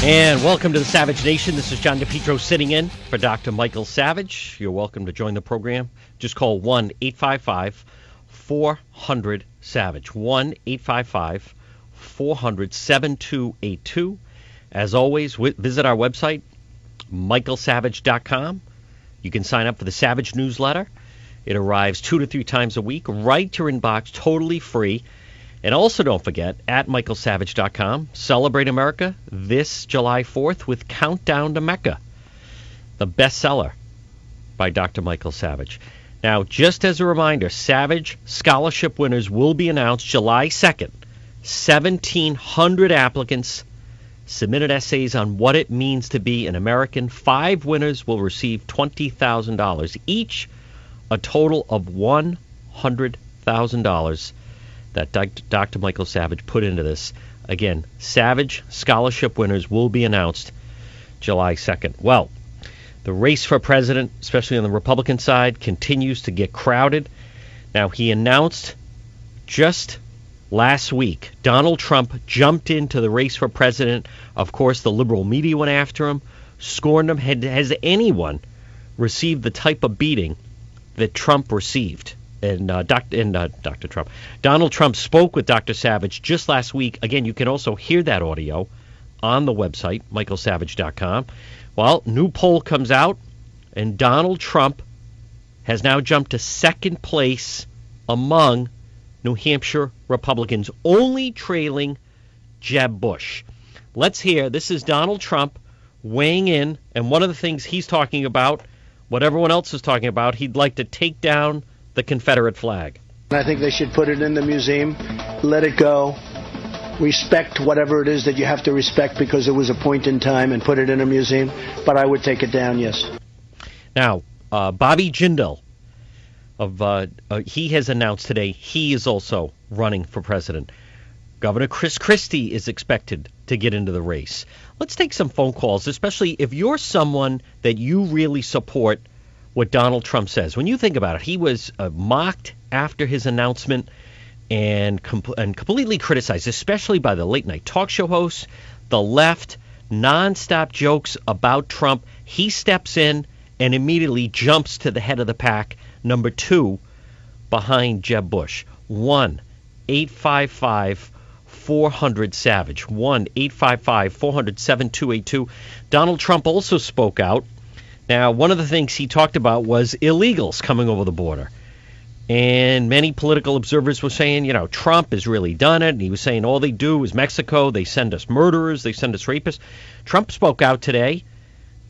And welcome to the Savage Nation. This is John DePetro sitting in for Dr. Michael Savage. You're welcome to join the program. Just call 1 855 400 Savage. 1 855 400 7282. As always, visit our website, michaelsavage.com. You can sign up for the Savage newsletter. It arrives two to three times a week, right to your inbox, totally free. And also don't forget, at michaelsavage.com, celebrate America this July 4th with Countdown to Mecca, the bestseller by Dr. Michael Savage. Now, just as a reminder, Savage Scholarship winners will be announced July 2nd. 1,700 applicants submitted essays on what it means to be an American. Five winners will receive $20,000 each, a total of $100,000 that Dr. Michael Savage put into this. Again, Savage Scholarship winners will be announced July 2nd. Well, the race for president, especially on the Republican side, continues to get crowded. Now, he announced just last week Donald Trump jumped into the race for president. Of course, the liberal media went after him, scorned him. Had, has anyone received the type of beating that Trump received? And uh, Dr. and uh, Dr. Trump. Donald Trump spoke with Dr. Savage just last week. Again, you can also hear that audio on the website michaelsavage.com. Well, new poll comes out, and Donald Trump has now jumped to second place among New Hampshire Republicans, only trailing Jeb Bush. Let's hear. This is Donald Trump weighing in, and one of the things he's talking about, what everyone else is talking about, he'd like to take down the Confederate flag. I think they should put it in the museum, let it go, respect whatever it is that you have to respect because it was a point in time and put it in a museum. But I would take it down, yes. Now, uh, Bobby Jindal, of uh, uh, he has announced today he is also running for president. Governor Chris Christie is expected to get into the race. Let's take some phone calls, especially if you're someone that you really support what Donald Trump says. When you think about it, he was uh, mocked after his announcement and, com- and completely criticized, especially by the late night talk show hosts, the left, nonstop jokes about Trump. He steps in and immediately jumps to the head of the pack, number two, behind Jeb Bush. 1 855 400 Savage. 1 855 400 7282. Donald Trump also spoke out now, one of the things he talked about was illegals coming over the border. And many political observers were saying, you know, Trump has really done it. And he was saying all they do is Mexico. They send us murderers. They send us rapists. Trump spoke out today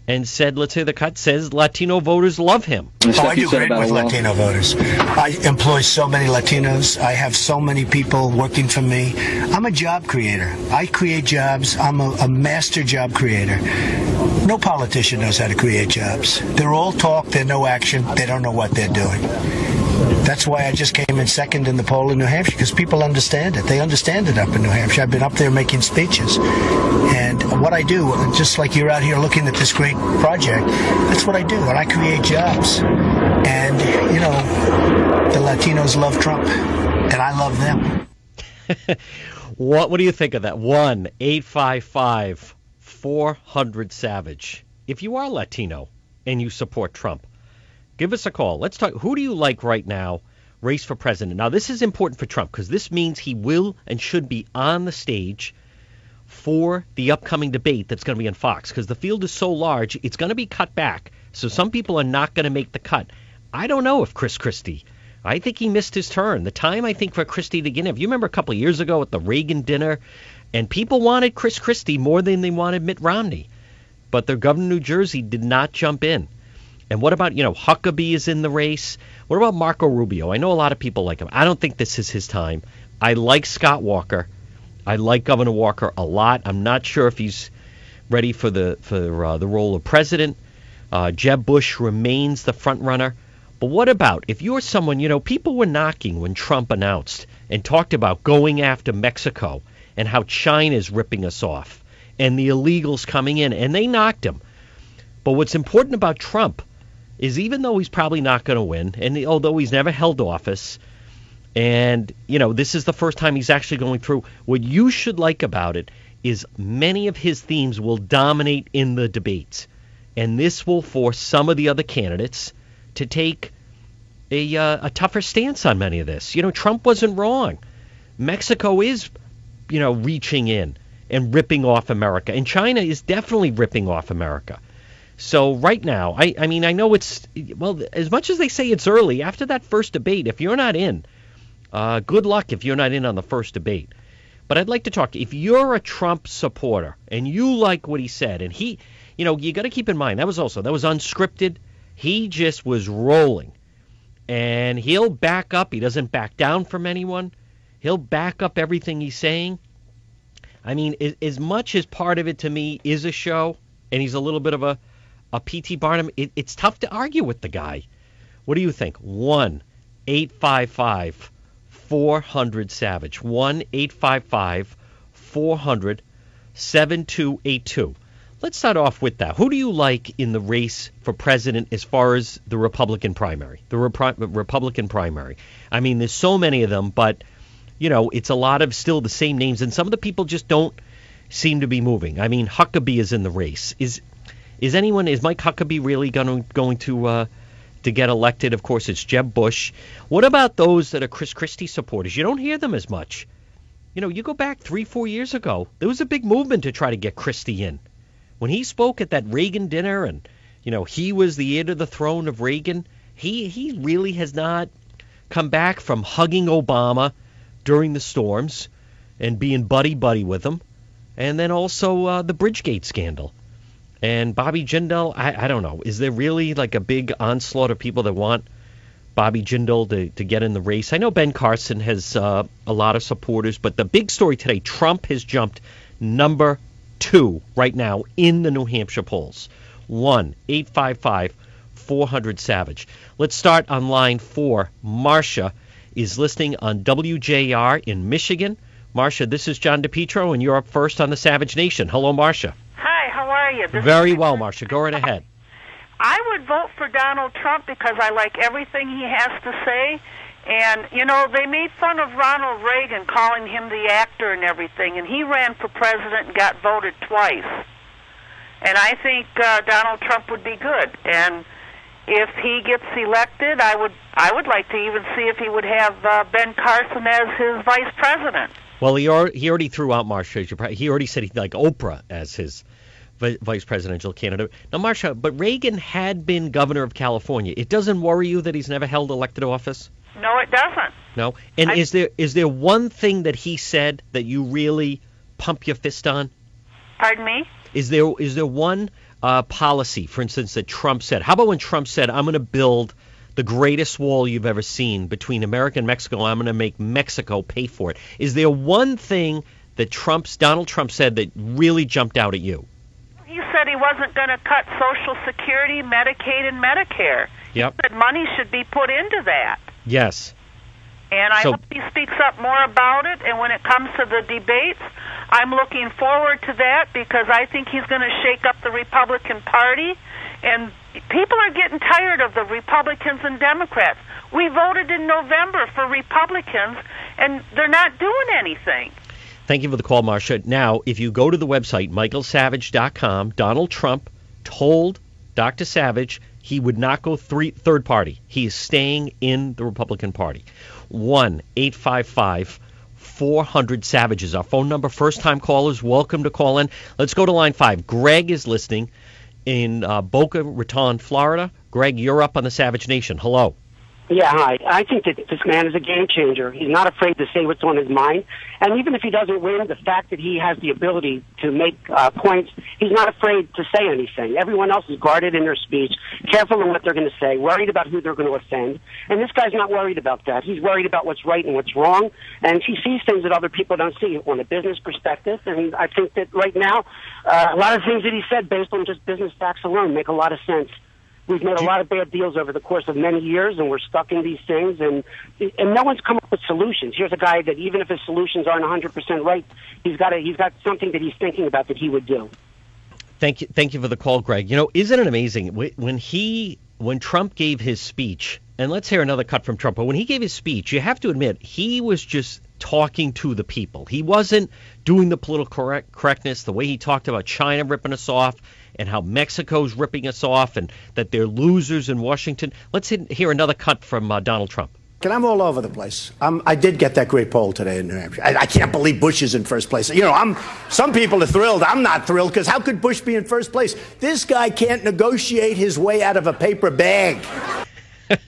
and said, let's say the cut says Latino voters love him. Oh, I do great with Latino voters. I employ so many Latinos. I have so many people working for me. I'm a job creator. I create jobs. I'm a, a master job creator. No politician knows how to create jobs. They're all talk, they're no action, they don't know what they're doing. That's why I just came in second in the poll in New Hampshire because people understand it. They understand it up in New Hampshire. I've been up there making speeches. And what I do, just like you're out here looking at this great project, that's what I do. And I create jobs. And, you know, the Latinos love Trump, and I love them. what, what do you think of that? 1 855 400 Savage. If you are Latino and you support Trump, give us a call. Let's talk. Who do you like right now? Race for president. Now, this is important for Trump because this means he will and should be on the stage for the upcoming debate that's going to be on Fox because the field is so large, it's going to be cut back. So some people are not going to make the cut. I don't know if Chris Christie. I think he missed his turn. The time I think for Christie to get in. If you remember a couple of years ago at the Reagan dinner, and people wanted Chris Christie more than they wanted Mitt Romney, but the governor of New Jersey did not jump in. And what about, you know, Huckabee is in the race. What about Marco Rubio? I know a lot of people like him. I don't think this is his time. I like Scott Walker. I like Governor Walker a lot. I'm not sure if he's ready for the for uh, the role of president. Uh, Jeb Bush remains the front runner. But what about if you're someone, you know, people were knocking when Trump announced and talked about going after Mexico and how China's ripping us off and the illegals coming in, and they knocked him. But what's important about Trump is even though he's probably not going to win, and although he's never held office, and you know this is the first time he's actually going through, what you should like about it is many of his themes will dominate in the debates, and this will force some of the other candidates to take a, uh, a tougher stance on many of this. You know, Trump wasn't wrong. Mexico is, you know, reaching in and ripping off America, and China is definitely ripping off America. So right now, I, I mean, I know it's well, as much as they say it's early. After that first debate, if you're not in, uh, good luck if you're not in on the first debate. But I'd like to talk. If you're a Trump supporter and you like what he said, and he, you know, you got to keep in mind that was also that was unscripted. He just was rolling. And he'll back up. He doesn't back down from anyone. He'll back up everything he's saying. I mean, as much as part of it to me is a show, and he's a little bit of a, a P.T. Barnum, it, it's tough to argue with the guy. What do you think? 1 855 400 Savage. 1 855 400 7282. Let's start off with that. Who do you like in the race for president as far as the Republican primary? The Rep- Republican primary. I mean, there's so many of them, but you know, it's a lot of still the same names, and some of the people just don't seem to be moving. I mean, Huckabee is in the race. Is is anyone? Is Mike Huckabee really going to, going to uh, to get elected? Of course, it's Jeb Bush. What about those that are Chris Christie supporters? You don't hear them as much. You know, you go back three, four years ago, there was a big movement to try to get Christie in when he spoke at that Reagan dinner and you know he was the heir to the throne of Reagan, he he really has not come back from hugging Obama during the storms and being buddy buddy with him, and then also uh, the Bridgegate scandal. And Bobby Jindal, I, I don't know, is there really like a big onslaught of people that want Bobby Jindal to, to get in the race? I know Ben Carson has uh, a lot of supporters, but the big story today, Trump has jumped number two right now in the New Hampshire polls. 1 855 400 Savage. Let's start on line four. Marcia is listening on WJR in Michigan. Marcia, this is John DePetro, and you're up first on the Savage Nation. Hello, Marcia. Are you? Very well, Marcia. Go right ahead. I would vote for Donald Trump because I like everything he has to say and, you know, they made fun of Ronald Reagan, calling him the actor and everything, and he ran for president and got voted twice. And I think uh, Donald Trump would be good. And if he gets elected, I would I would like to even see if he would have uh, Ben Carson as his vice president. Well, he already, he already threw out Marsha. He already said he'd like Oprah as his vice presidential candidate. Now, Marsha, but Reagan had been governor of California. It doesn't worry you that he's never held elected office? No, it doesn't. No. And I, is there is there one thing that he said that you really pump your fist on? Pardon me? Is there is there one uh, policy, for instance, that Trump said? How about when Trump said, "I'm going to build the greatest wall you've ever seen between America and Mexico. I'm going to make Mexico pay for it." Is there one thing that Trump's Donald Trump said that really jumped out at you? He said he wasn't going to cut Social Security, Medicaid, and Medicare. Yep. He said money should be put into that. Yes. And I so, hope he speaks up more about it. And when it comes to the debates, I'm looking forward to that because I think he's going to shake up the Republican Party. And people are getting tired of the Republicans and Democrats. We voted in November for Republicans, and they're not doing anything. Thank you for the call, Marcia. Now, if you go to the website, michaelsavage.com, Donald Trump told Dr. Savage he would not go three, third party. He is staying in the Republican Party. 1 855 400 Savages. Our phone number, first time callers, welcome to call in. Let's go to line five. Greg is listening in uh, Boca Raton, Florida. Greg, you're up on the Savage Nation. Hello. Yeah, hi. I think that this man is a game changer. He's not afraid to say what's on his mind. And even if he doesn't win, the fact that he has the ability to make uh, points, he's not afraid to say anything. Everyone else is guarded in their speech, careful in what they're going to say, worried about who they're going to offend. And this guy's not worried about that. He's worried about what's right and what's wrong. And he sees things that other people don't see on a business perspective. And I think that right now, uh, a lot of things that he said based on just business facts alone make a lot of sense. We've made a lot of bad deals over the course of many years, and we're stuck in these things, and and no one's come up with solutions. Here's a guy that even if his solutions aren't 100% right, he's got a, he's got something that he's thinking about that he would do. Thank you, thank you for the call, Greg. You know, isn't it amazing when he when Trump gave his speech? And let's hear another cut from Trump. But when he gave his speech, you have to admit he was just talking to the people. He wasn't doing the political correct, correctness, the way he talked about China ripping us off and how Mexico's ripping us off and that they're losers in Washington. Let's hear another cut from uh, Donald Trump. And I'm all over the place. Um, I did get that great poll today in New Hampshire. I, I, can't believe Bush is in first place. You know, I'm. Some people are thrilled. I'm not thrilled because how could Bush be in first place? This guy can't negotiate his way out of a paper bag.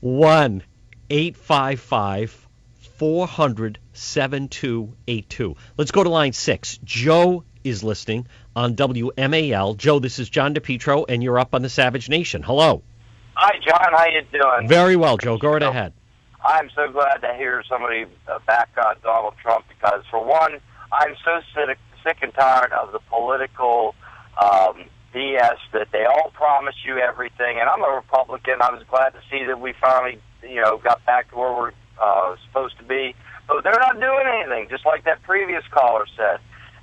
One eight five five four hundred seven two eight two. Let's go to line six. Joe is listening on WMAL. Joe, this is John DePetro, and you're up on the Savage Nation. Hello. Hi, John. How you doing? Very well, Joe. Go right ahead. I'm so glad to hear somebody back on Donald Trump because, for one, I'm so sick, sick and tired of the political um, BS that they all promise you everything. And I'm a Republican. I was glad to see that we finally, you know, got back to where we're uh, supposed to be. But they're not doing anything, just like that previous caller said.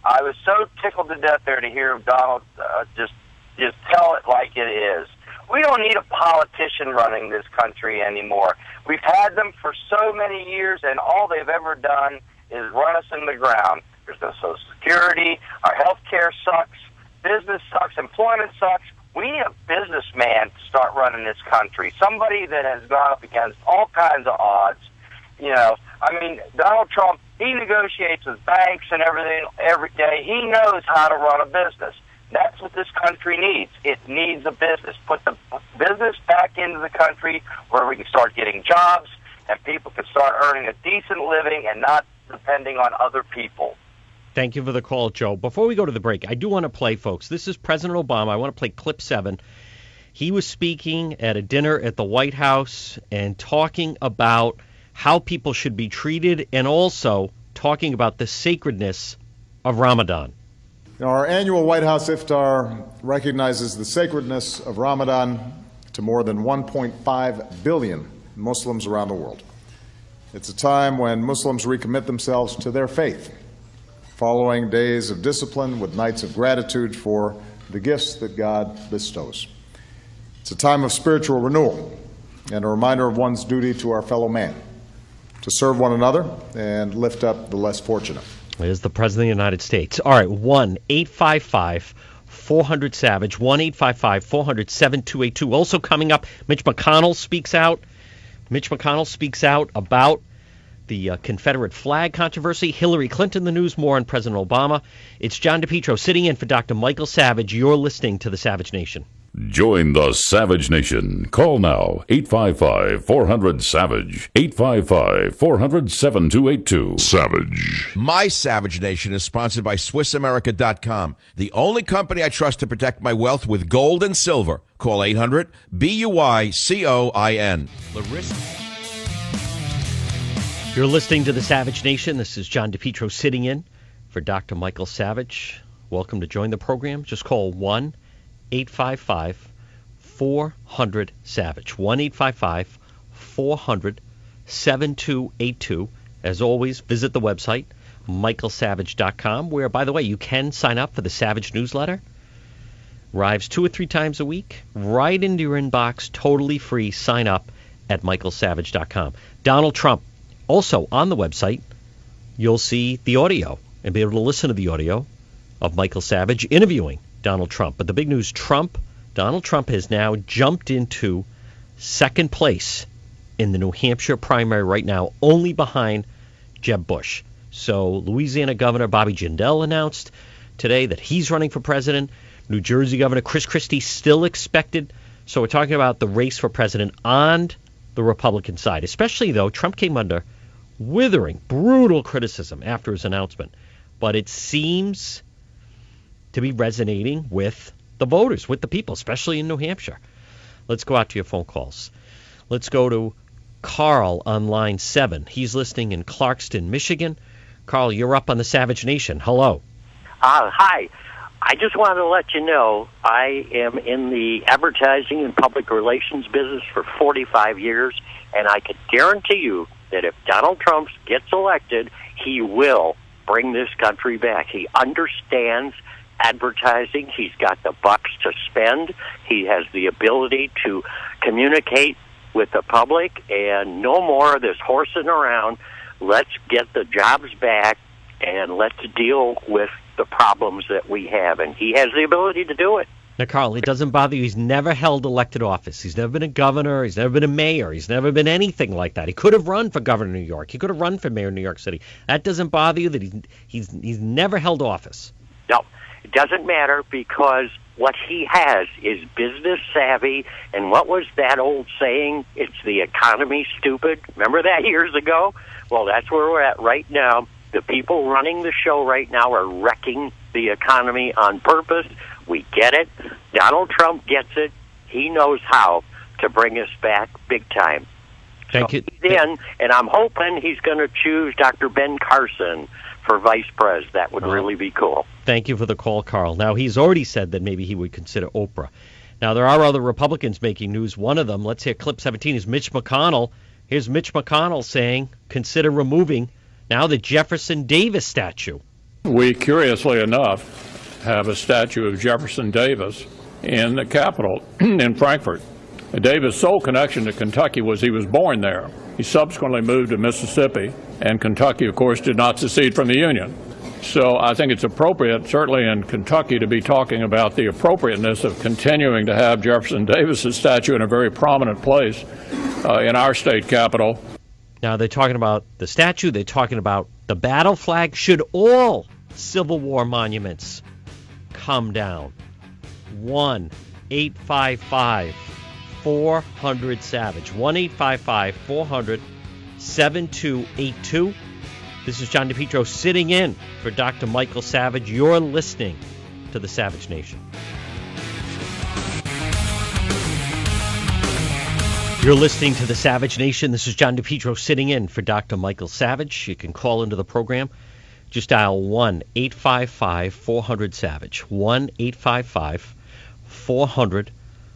I was so tickled to death there to hear Donald uh, just just tell it like it is. We don't need a politician running this country anymore. We've had them for so many years, and all they've ever done is run us in the ground. There's no Social Security. Our health care sucks. Business sucks. Employment sucks. We need a businessman to start running this country. Somebody that has gone up against all kinds of odds. You know, I mean, Donald Trump he negotiates with banks and everything every day. He knows how to run a business. That's what this country needs. It needs a business. Put the business back into the country where we can start getting jobs and people can start earning a decent living and not depending on other people. Thank you for the call, Joe. Before we go to the break, I do want to play, folks. This is President Obama. I want to play clip seven. He was speaking at a dinner at the White House and talking about how people should be treated, and also talking about the sacredness of Ramadan. our annual White House iftar recognizes the sacredness of Ramadan to more than 1.5 billion Muslims around the world. It's a time when Muslims recommit themselves to their faith, following days of discipline with nights of gratitude for the gifts that God bestows. It's a time of spiritual renewal and a reminder of one's duty to our fellow man to serve one another and lift up the less fortunate. Is the President of the United States. All right, 1 855 400 Savage, 1 855 400 7282. Also coming up, Mitch McConnell speaks out. Mitch McConnell speaks out about the uh, Confederate flag controversy. Hillary Clinton, the news, more on President Obama. It's John DePetro sitting in for Dr. Michael Savage. You're listening to the Savage Nation. Join the Savage Nation. Call now 855 400 Savage. 855 400 7282. Savage. My Savage Nation is sponsored by SwissAmerica.com, the only company I trust to protect my wealth with gold and silver. Call 800 B U I C O I N. You're listening to the Savage Nation. This is John DePetro sitting in for Dr. Michael Savage. Welcome to join the program. Just call 1- 855 400 Savage. 1 855 400 7282. As always, visit the website, michaelsavage.com, where, by the way, you can sign up for the Savage newsletter. Arrives two or three times a week, right into your inbox, totally free. Sign up at michaelsavage.com. Donald Trump, also on the website, you'll see the audio and be able to listen to the audio of Michael Savage interviewing Donald Trump. But the big news Trump, Donald Trump has now jumped into second place in the New Hampshire primary right now, only behind Jeb Bush. So Louisiana Governor Bobby Jindal announced today that he's running for president. New Jersey Governor Chris Christie still expected. So we're talking about the race for president on the Republican side. Especially though Trump came under withering, brutal criticism after his announcement, but it seems to be resonating with the voters, with the people, especially in New Hampshire. Let's go out to your phone calls. Let's go to Carl on line seven. He's listening in Clarkston, Michigan. Carl, you're up on the Savage Nation. Hello. Uh, hi. I just wanted to let you know I am in the advertising and public relations business for 45 years, and I can guarantee you that if Donald Trump gets elected, he will bring this country back. He understands advertising. He's got the bucks to spend. He has the ability to communicate with the public, and no more of this horsing around. Let's get the jobs back and let's deal with the problems that we have. And he has the ability to do it. Now, Carl, it doesn't bother you. He's never held elected office. He's never been a governor. He's never been a mayor. He's never been anything like that. He could have run for governor of New York. He could have run for mayor of New York City. That doesn't bother you that he's he's he's never held office. No, it doesn't matter because what he has is business savvy. And what was that old saying? It's the economy, stupid. Remember that years ago? Well, that's where we're at right now. The people running the show right now are wrecking the economy on purpose. We get it. Donald Trump gets it. He knows how to bring us back big time. Thank so you. Then, and I'm hoping he's going to choose Dr. Ben Carson for vice pres. That would uh-huh. really be cool. Thank you for the call, Carl. Now, he's already said that maybe he would consider Oprah. Now, there are other Republicans making news. One of them, let's hear clip 17, is Mitch McConnell. Here's Mitch McConnell saying, consider removing now the Jefferson Davis statue. We, curiously enough, have a statue of Jefferson Davis in the Capitol in Frankfort. Davis' sole connection to Kentucky was he was born there. He subsequently moved to Mississippi, and Kentucky, of course, did not secede from the Union. So I think it's appropriate, certainly in Kentucky, to be talking about the appropriateness of continuing to have Jefferson Davis's statue in a very prominent place uh, in our state capital. Now, they're talking about the statue, they're talking about the battle flag. Should all Civil War monuments come down? 1 855 400 Savage. 1 855 400 7282. This is John DePetro sitting in for Dr. Michael Savage. You're listening to the Savage Nation. You're listening to the Savage Nation. This is John DePetro sitting in for Dr. Michael Savage. You can call into the program. Just dial 1 855 400 Savage. 1 855 400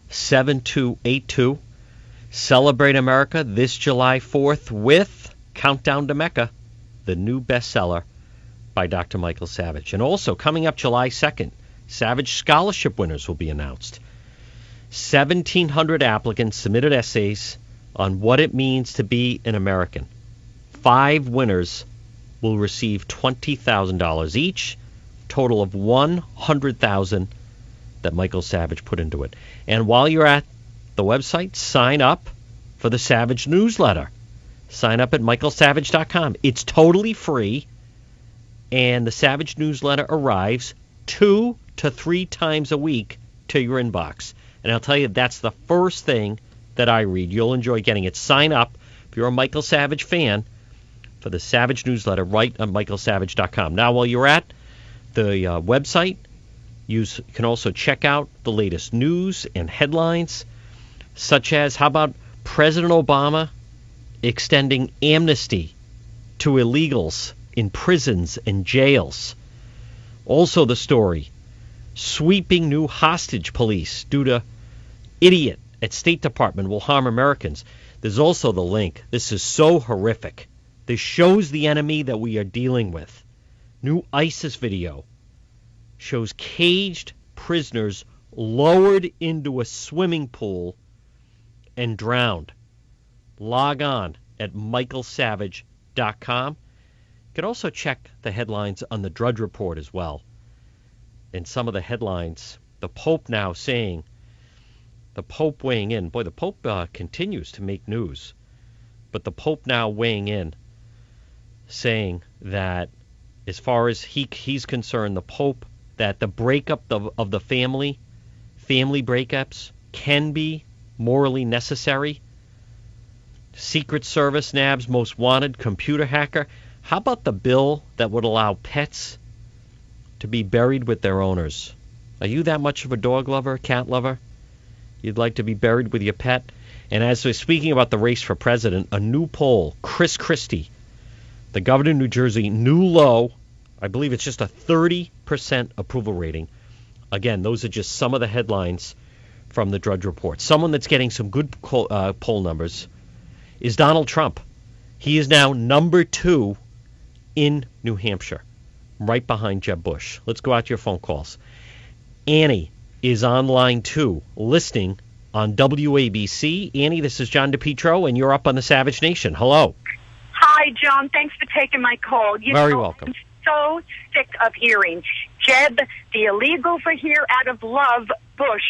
7282. Celebrate America this July 4th with Countdown to Mecca, the new bestseller by Dr. Michael Savage. And also, coming up July 2nd, Savage Scholarship winners will be announced. 1,700 applicants submitted essays on what it means to be an American. Five winners will receive $20,000 each, total of 100,000 that Michael Savage put into it. And while you're at the website, sign up for the Savage newsletter. Sign up at michaelsavage.com. It's totally free, and the Savage newsletter arrives two to three times a week to your inbox. And I'll tell you, that's the first thing that I read. You'll enjoy getting it. Sign up if you're a Michael Savage fan for the Savage newsletter right on michaelsavage.com. Now, while you're at the uh, website, you can also check out the latest news and headlines, such as how about President Obama extending amnesty to illegals in prisons and jails? Also, the story sweeping new hostage police due to idiot at State Department will harm Americans. There's also the link. This is so horrific. This shows the enemy that we are dealing with. New ISIS video shows caged prisoners lowered into a swimming pool and drowned. Log on at michaelsavage.com. You can also check the headlines on the Drudge Report as well. In some of the headlines, the Pope now saying, the Pope weighing in. Boy, the Pope uh, continues to make news. But the Pope now weighing in, saying that as far as he he's concerned, the Pope that the breakup of, of the family, family breakups can be morally necessary. Secret Service nabs most wanted computer hacker. How about the bill that would allow pets to be buried with their owners? Are you that much of a dog lover, cat lover? You'd like to be buried with your pet? And as we're speaking about the race for president, a new poll, Chris Christie, the governor of New Jersey, new low. I believe it's just a 30% approval rating. Again, those are just some of the headlines from the Drudge Report. Someone that's getting some good uh, poll numbers is Donald Trump. He is now number two in New Hampshire, right behind Jeb Bush. Let's go out to your phone calls. Annie is on line two, listening on WABC. Annie, this is John DePetro, and you're up on the Savage Nation. Hello. Hi, John. Thanks for taking my call. You Very know, welcome. I'm so sick of hearing Jeb, the illegal for here out of love, Bush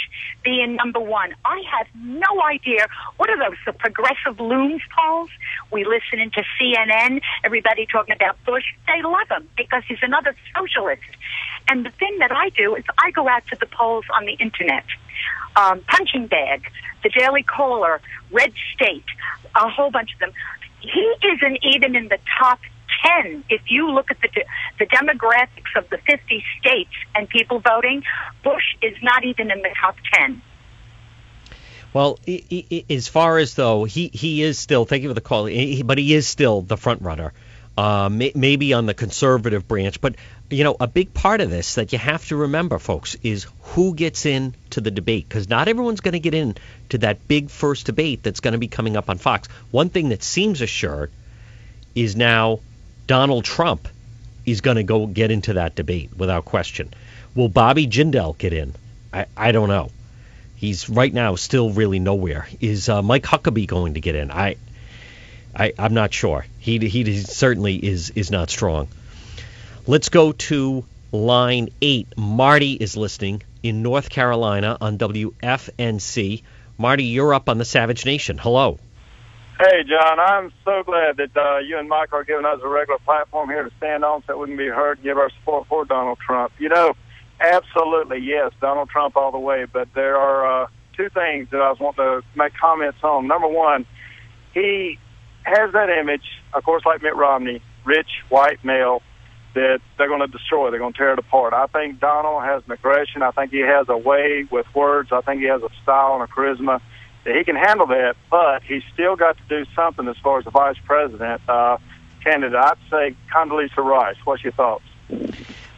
being number one. I have no idea. What are those, the progressive looms polls? We listening to CNN, everybody talking about Bush. They love him because he's another socialist. And the thing that I do is I go out to the polls on the internet. Um, punching Bag, the Daily Caller, Red State, a whole bunch of them. He isn't even in the top 10. If you look at the, the demographics of the 50 states and people voting, Bush is not even in the top 10. Well, as far as though he, he is still, thank you for the call, but he is still the front runner. Uh, maybe on the conservative branch, but you know, a big part of this that you have to remember, folks, is who gets in to the debate because not everyone's going to get in to that big first debate that's going to be coming up on Fox. One thing that seems assured is now Donald Trump is going to go get into that debate without question. Will Bobby Jindal get in? I, I don't know. He's right now still really nowhere. Is uh, Mike Huckabee going to get in? I, I I'm not sure. He he certainly is is not strong. Let's go to line eight. Marty is listening in North Carolina on WFNC. Marty, you're up on the Savage Nation. Hello. Hey, John, I'm so glad that uh, you and Mike are giving us a regular platform here to stand on so it wouldn't be heard and give our support for Donald Trump. You know, absolutely, yes, Donald Trump all the way, but there are uh, two things that I was wanting to make comments on. Number one, he has that image, of course, like Mitt Romney, rich, white male, that they're going to destroy. They're going to tear it apart. I think Donald has an aggression. I think he has a way with words. I think he has a style and a charisma that he can handle that. But he's still got to do something as far as the vice president uh, candidate. I'd say Condoleezza Rice. What's your thoughts?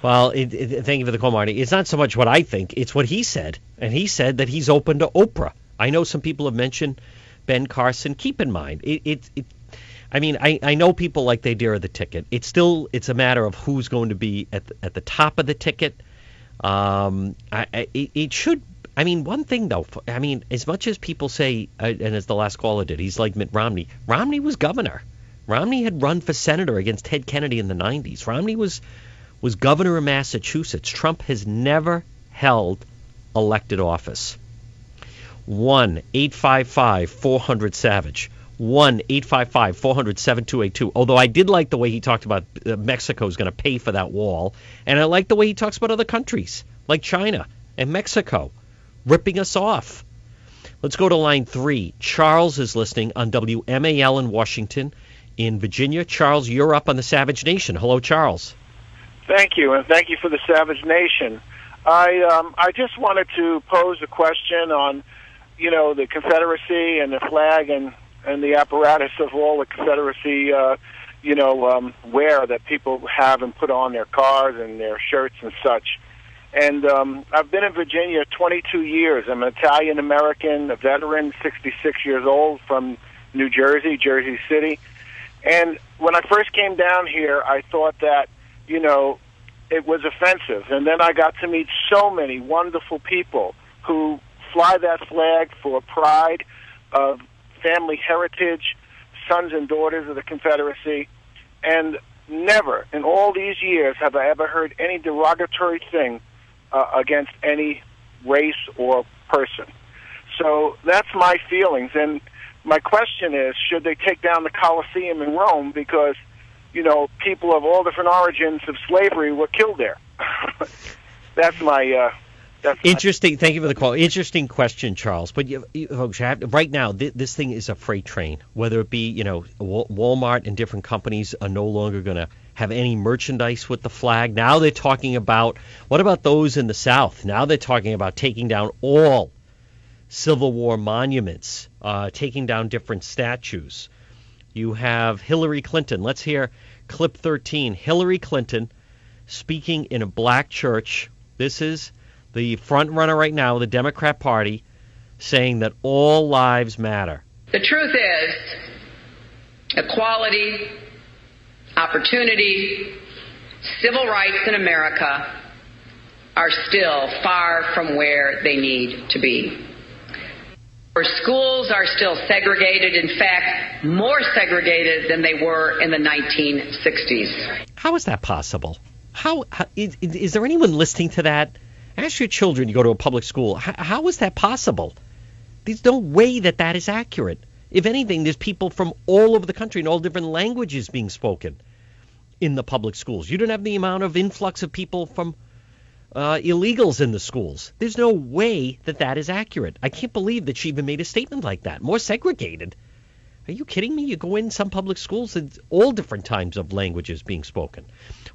Well, it, it, thank you for the call, Marty. It's not so much what I think; it's what he said, and he said that he's open to Oprah. I know some people have mentioned Ben Carson. Keep in mind, it, it, it I mean, I, I know people like the idea of the ticket. It's still it's a matter of who's going to be at the, at the top of the ticket. Um, I, I, it, it should. I mean, one thing though. I mean, as much as people say, uh, and as the last caller did, he's like Mitt Romney. Romney was governor. Romney had run for senator against Ted Kennedy in the 90s. Romney was was governor of Massachusetts. Trump has never held elected office. One eight five five four hundred Savage. 1 855 400 7282. Although I did like the way he talked about uh, Mexico is going to pay for that wall. And I like the way he talks about other countries like China and Mexico ripping us off. Let's go to line three. Charles is listening on WMAL in Washington, in Virginia. Charles, you're up on the Savage Nation. Hello, Charles. Thank you, and thank you for the Savage Nation. I um, I just wanted to pose a question on, you know, the Confederacy and the flag and and the apparatus of all the Confederacy, uh, you know, um, wear that people have and put on their cars and their shirts and such. And um, I've been in Virginia 22 years. I'm an Italian American, a veteran, 66 years old from New Jersey, Jersey City. And when I first came down here, I thought that, you know, it was offensive. And then I got to meet so many wonderful people who fly that flag for pride of family heritage, sons and daughters of the Confederacy, and never in all these years have I ever heard any derogatory thing uh, against any race or person. So that's my feelings. And my question is, should they take down the Colosseum in Rome because, you know, people of all different origins of slavery were killed there? that's my uh, Interesting. Thank you for the call. Interesting question, Charles. But you, you, folks, you have, right now, th- this thing is a freight train. Whether it be, you know, Walmart and different companies are no longer going to have any merchandise with the flag. Now they're talking about what about those in the South? Now they're talking about taking down all Civil War monuments, uh, taking down different statues. You have Hillary Clinton. Let's hear clip 13. Hillary Clinton speaking in a black church. This is the front runner right now, the Democrat Party, saying that all lives matter. The truth is, equality, opportunity, civil rights in America are still far from where they need to be. Our schools are still segregated, in fact, more segregated than they were in the 1960s. How is that possible? How, how is, is there anyone listening to that? Ask your children to go to a public school. How, how is that possible? There's no way that that is accurate. If anything, there's people from all over the country in all different languages being spoken in the public schools. You don't have the amount of influx of people from uh, illegals in the schools. There's no way that that is accurate. I can't believe that she even made a statement like that. More segregated. Are you kidding me? You go in some public schools, and all different types of languages being spoken.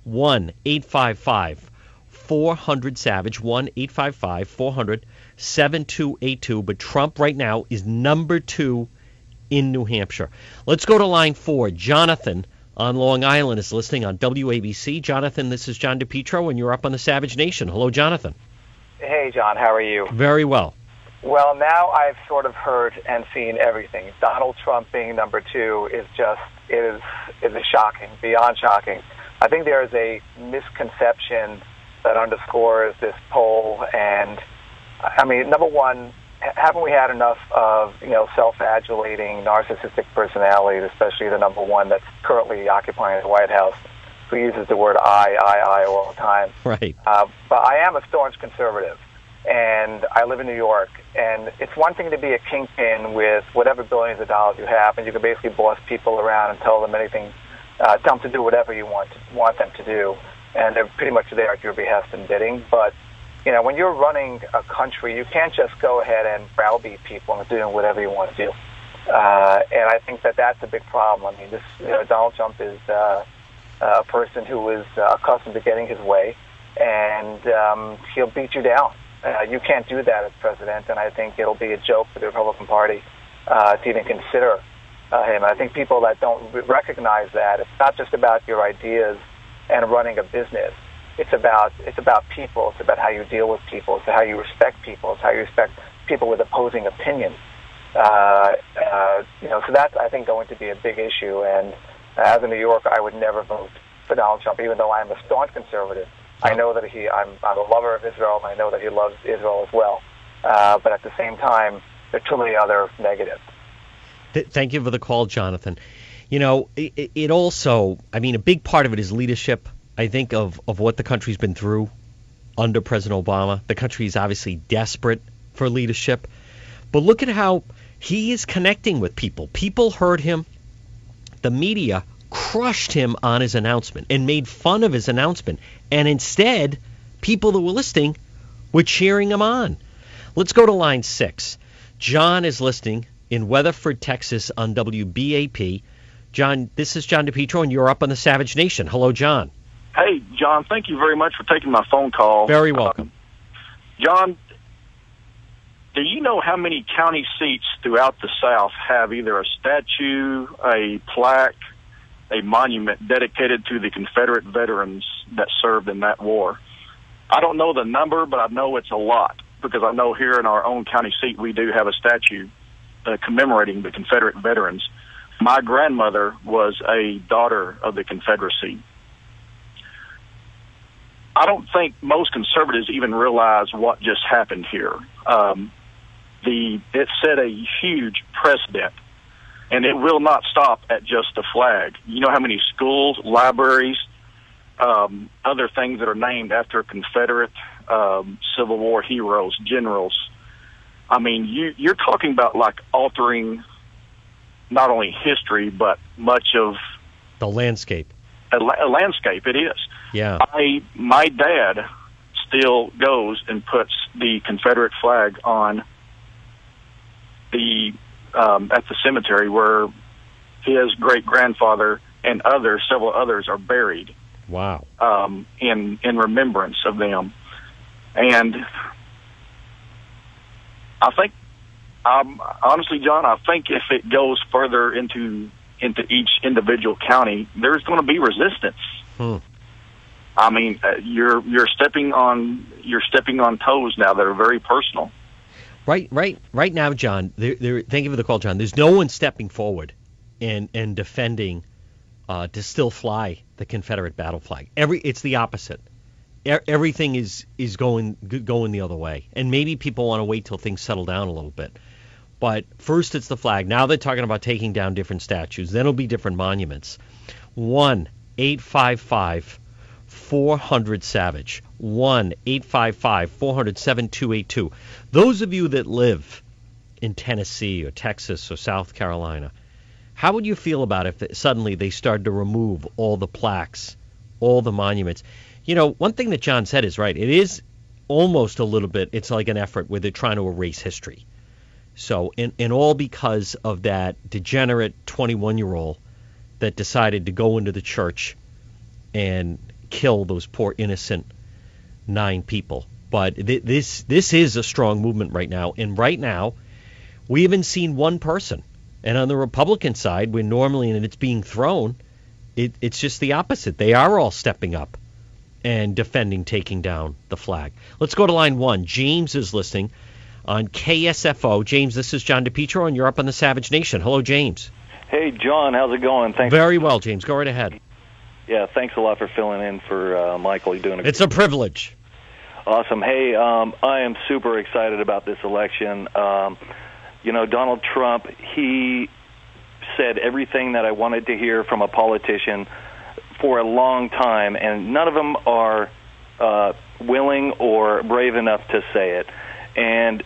1 855 400 Savage, 1 855 400 7282. But Trump right now is number two in New Hampshire. Let's go to line four. Jonathan on Long Island is listening on WABC. Jonathan, this is John DePetro, and you're up on the Savage Nation. Hello, Jonathan. Hey, John. How are you? Very well. Well, now I've sort of heard and seen everything. Donald Trump being number two is just is is shocking, beyond shocking. I think there is a misconception that underscores this poll. And I mean, number one, haven't we had enough of you know self-adulating, narcissistic personalities, especially the number one that's currently occupying the White House, who uses the word "I, I, I" all the time? Right. Uh, but I am a staunch conservative, and I live in New York. And it's one thing to be a kingpin with whatever billions of dollars you have, and you can basically boss people around and tell them anything, uh, tell them to do whatever you want to, want them to do and they're pretty much there at your behest and bidding. But you know, when you're running a country, you can't just go ahead and browbeat people into doing whatever you want to do. Uh, and I think that that's a big problem. I mean, this you know, Donald Trump is uh, a person who is uh, accustomed to getting his way, and um, he'll beat you down. Uh, you can't do that as president, and I think it'll be a joke for the Republican Party uh, to even consider uh, him. I think people that don't recognize that it's not just about your ideas and running a business. It's about it's about people. It's about how you deal with people. It's how you respect people. It's how you respect people with opposing opinions. Uh, uh, you know, so that's I think going to be a big issue. And as a New Yorker, I would never vote for Donald Trump, even though I'm a staunch conservative. I know that he I'm, I'm a lover of Israel, and I know that he loves Israel as well. Uh, but at the same time, there are too many other negatives. Thank you for the call, Jonathan you know, it, it also, I mean, a big part of it is leadership. I think of, of what the country's been through under President Obama. The country is obviously desperate for leadership. But look at how he is connecting with people. People heard him. The media crushed him on his announcement and made fun of his announcement. And instead, people that were listening were cheering him on. Let's go to line six. John is listening in Weatherford, Texas on WBAP. John, this is John DePetro, and you're up on the Savage Nation. Hello, John. Hey, John, thank you very much for taking my phone call. Very welcome. Uh, John, do you know how many county seats throughout the South have either a statue, a plaque, a monument dedicated to the Confederate veterans that served in that war? I don't know the number, but I know it's a lot because I know here in our own county seat we do have a statue uh, commemorating the Confederate veterans. My grandmother was a daughter of the Confederacy. I don't think most conservatives even realize what just happened here. Um, the it set a huge precedent, and it will not stop at just the flag. You know how many schools, libraries, um, other things that are named after Confederate um, Civil War heroes, generals. I mean, you, you're talking about like altering not only history but much of the landscape. A, a landscape, it is. Yeah. I my dad still goes and puts the Confederate flag on the um, at the cemetery where his great grandfather and others, several others, are buried. Wow. Um, in in remembrance of them, and I think, um, honestly, John, I think if it goes further into into each individual county, there's going to be resistance. Hmm. I mean, uh, you're you're stepping on you're stepping on toes now that are very personal. Right, right, right now, John. There, there, thank you for the call, John. There's no one stepping forward and and defending uh, to still fly the Confederate battle flag. Every it's the opposite. E- everything is is going going the other way, and maybe people want to wait till things settle down a little bit. But first, it's the flag. Now they're talking about taking down different statues. Then it'll be different monuments. One eight five five 400 Savage. 1 855 400 7282. Those of you that live in Tennessee or Texas or South Carolina, how would you feel about if suddenly they started to remove all the plaques, all the monuments? You know, one thing that John said is right. It is almost a little bit, it's like an effort where they're trying to erase history. So, and, and all because of that degenerate 21 year old that decided to go into the church and kill those poor innocent nine people. But th- this this is a strong movement right now, and right now we haven't seen one person. And on the Republican side, when normally and it's being thrown, it, it's just the opposite. They are all stepping up and defending taking down the flag. Let's go to line one. James is listening on KSFO. James, this is John DePetro, and you're up on the Savage Nation. Hello, James. Hey, John, how's it going? Thanks. Very well, James. Go right ahead. Yeah, thanks a lot for filling in for uh, Michael. You're doing a good job. It's a privilege. Awesome. Hey, um, I am super excited about this election. Um, you know, Donald Trump, he said everything that I wanted to hear from a politician for a long time, and none of them are uh, willing or brave enough to say it. And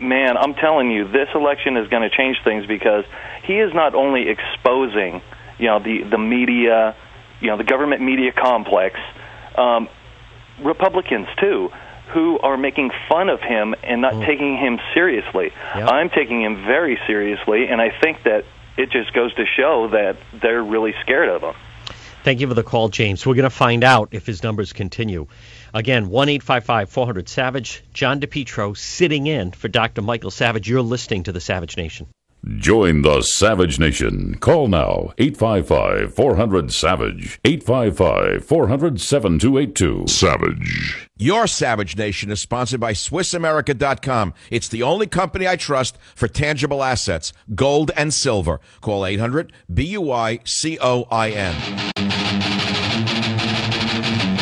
man, I'm telling you, this election is going to change things because he is not only exposing, you know, the the media, you know, the government media complex, um, Republicans too, who are making fun of him and not taking him seriously. I'm taking him very seriously, and I think that it just goes to show that they're really scared of him. Thank you for the call, James. We're going to find out if his numbers continue. Again, 1 855 400 Savage. John DePetro sitting in for Dr. Michael Savage. You're listening to the Savage Nation. Join the Savage Nation. Call now 855 400 Savage. 855 400 7282. Savage. Your Savage Nation is sponsored by SwissAmerica.com. It's the only company I trust for tangible assets, gold and silver. Call 800 B U I C O I N.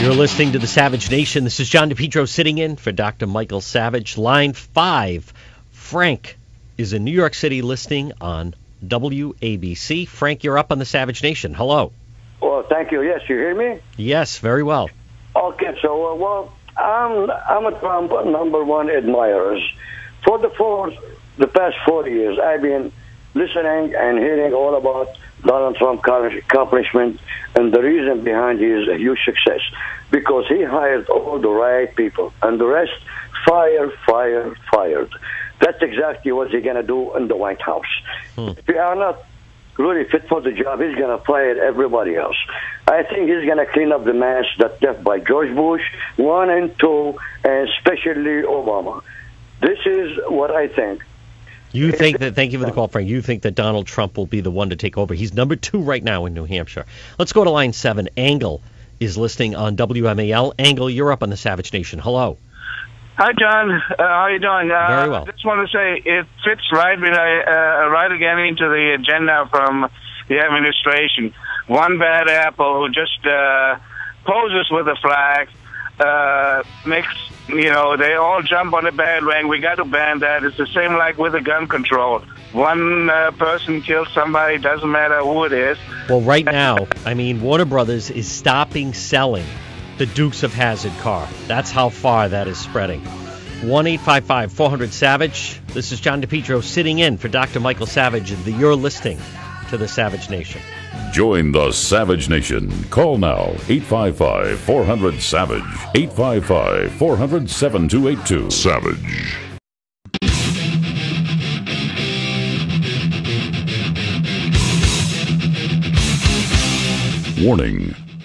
You're listening to the Savage Nation. This is John DePetro sitting in for Dr. Michael Savage. Line 5. Frank is in New York City listening on WABC. Frank, you're up on the Savage Nation. Hello. Well, thank you. Yes, you hear me? Yes, very well. Okay, so uh, well, I'm I'm a Trump number one admirer. For the four, the past four years, I've been listening and hearing all about Donald Trump's accomplishment and the reason behind his huge success, because he hired all the right people, and the rest fire, fire, fired. That's exactly what he's gonna do in the White House. Hmm. If you are not really fit for the job, he's going to fire everybody else. I think he's going to clean up the mess that left by George Bush, one and two, and especially Obama. This is what I think. You think that, thank you for the call, Frank. You think that Donald Trump will be the one to take over. He's number two right now in New Hampshire. Let's go to line seven. Angle is listening on WMAL. Angle, you're up on the Savage Nation. Hello. Hi, John. Uh, how are you doing? Uh, Very well. I just want to say it fits right with, uh, right again into the agenda from the administration. One bad apple who just uh, poses with a flag uh, makes you know they all jump on the bandwagon. We got to ban that. It's the same like with the gun control. One uh, person kills somebody, doesn't matter who it is. Well, right now, I mean, Warner Brothers is stopping selling the Dukes of Hazzard car. That's how far that is spreading. 1 855 400 Savage. This is John DePetro sitting in for Dr. Michael Savage. The You're Listing to the Savage Nation. Join the Savage Nation. Call now 855 400 Savage. 855 400 7282. Savage. Warning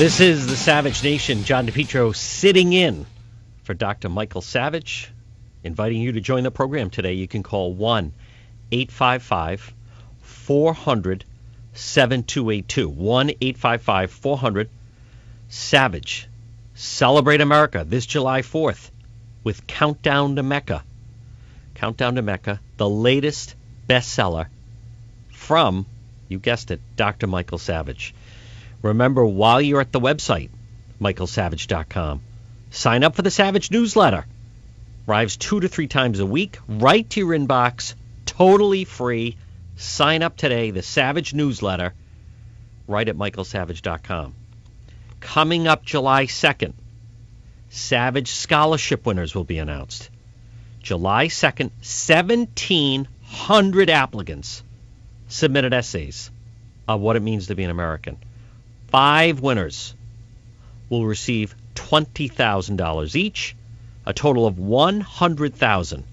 This is the Savage Nation. John DePetro sitting in for Dr. Michael Savage, inviting you to join the program today. You can call 1 855 400 7282. 1 855 400 Savage. Celebrate America this July 4th with Countdown to Mecca. Countdown to Mecca, the latest bestseller from, you guessed it, Dr. Michael Savage. Remember, while you're at the website, michaelsavage.com, sign up for the Savage newsletter. Arrives two to three times a week, right to your inbox, totally free. Sign up today, the Savage newsletter, right at michaelsavage.com. Coming up July 2nd, Savage Scholarship winners will be announced. July 2nd, 1,700 applicants submitted essays of what it means to be an American. Five winners will receive $20,000 each, a total of 100,000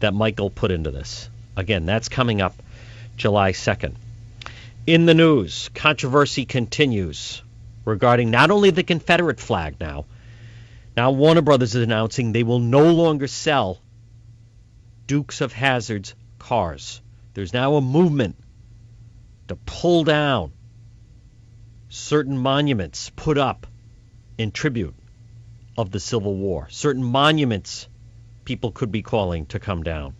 that Michael put into this. Again, that's coming up July 2nd. In the news, controversy continues regarding not only the Confederate flag now. Now Warner Brothers is announcing they will no longer sell Dukes of Hazzard's cars. There's now a movement to pull down certain monuments put up in tribute of the Civil War. Certain monuments people could be calling to come down.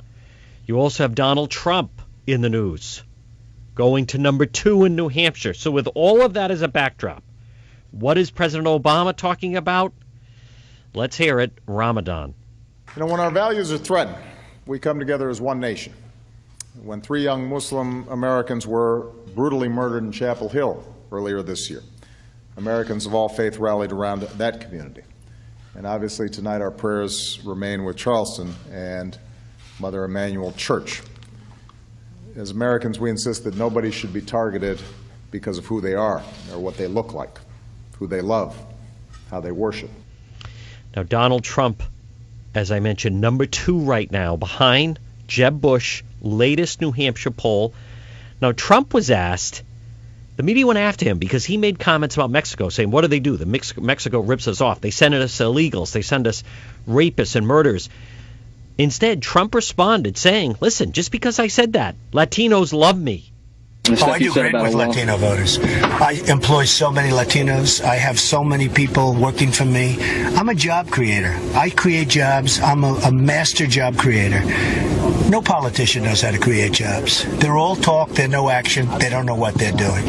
You also have Donald Trump in the news, going to number two in New Hampshire. So, with all of that as a backdrop, what is President Obama talking about? Let's hear it. Ramadan. You know, when our values are threatened, we come together as one nation. When three young Muslim Americans were brutally murdered in Chapel Hill earlier this year, Americans of all faith rallied around that community. And obviously, tonight our prayers remain with Charleston and Mother Emanuel Church. As Americans, we insist that nobody should be targeted because of who they are or what they look like, who they love, how they worship. Now, Donald Trump, as I mentioned, number two right now, behind Jeb Bush, latest New Hampshire poll. Now, Trump was asked, the media went after him because he made comments about Mexico, saying, What do they do? The Mex- Mexico rips us off. They send us illegals, they send us rapists and murderers. Instead, Trump responded saying, Listen, just because I said that, Latinos love me. Oh, I do great with Latino voters. I employ so many Latinos. I have so many people working for me. I'm a job creator. I create jobs. I'm a, a, master job creator. No politician knows how to create jobs. They're all talk, they're no action, they don't know what they're doing.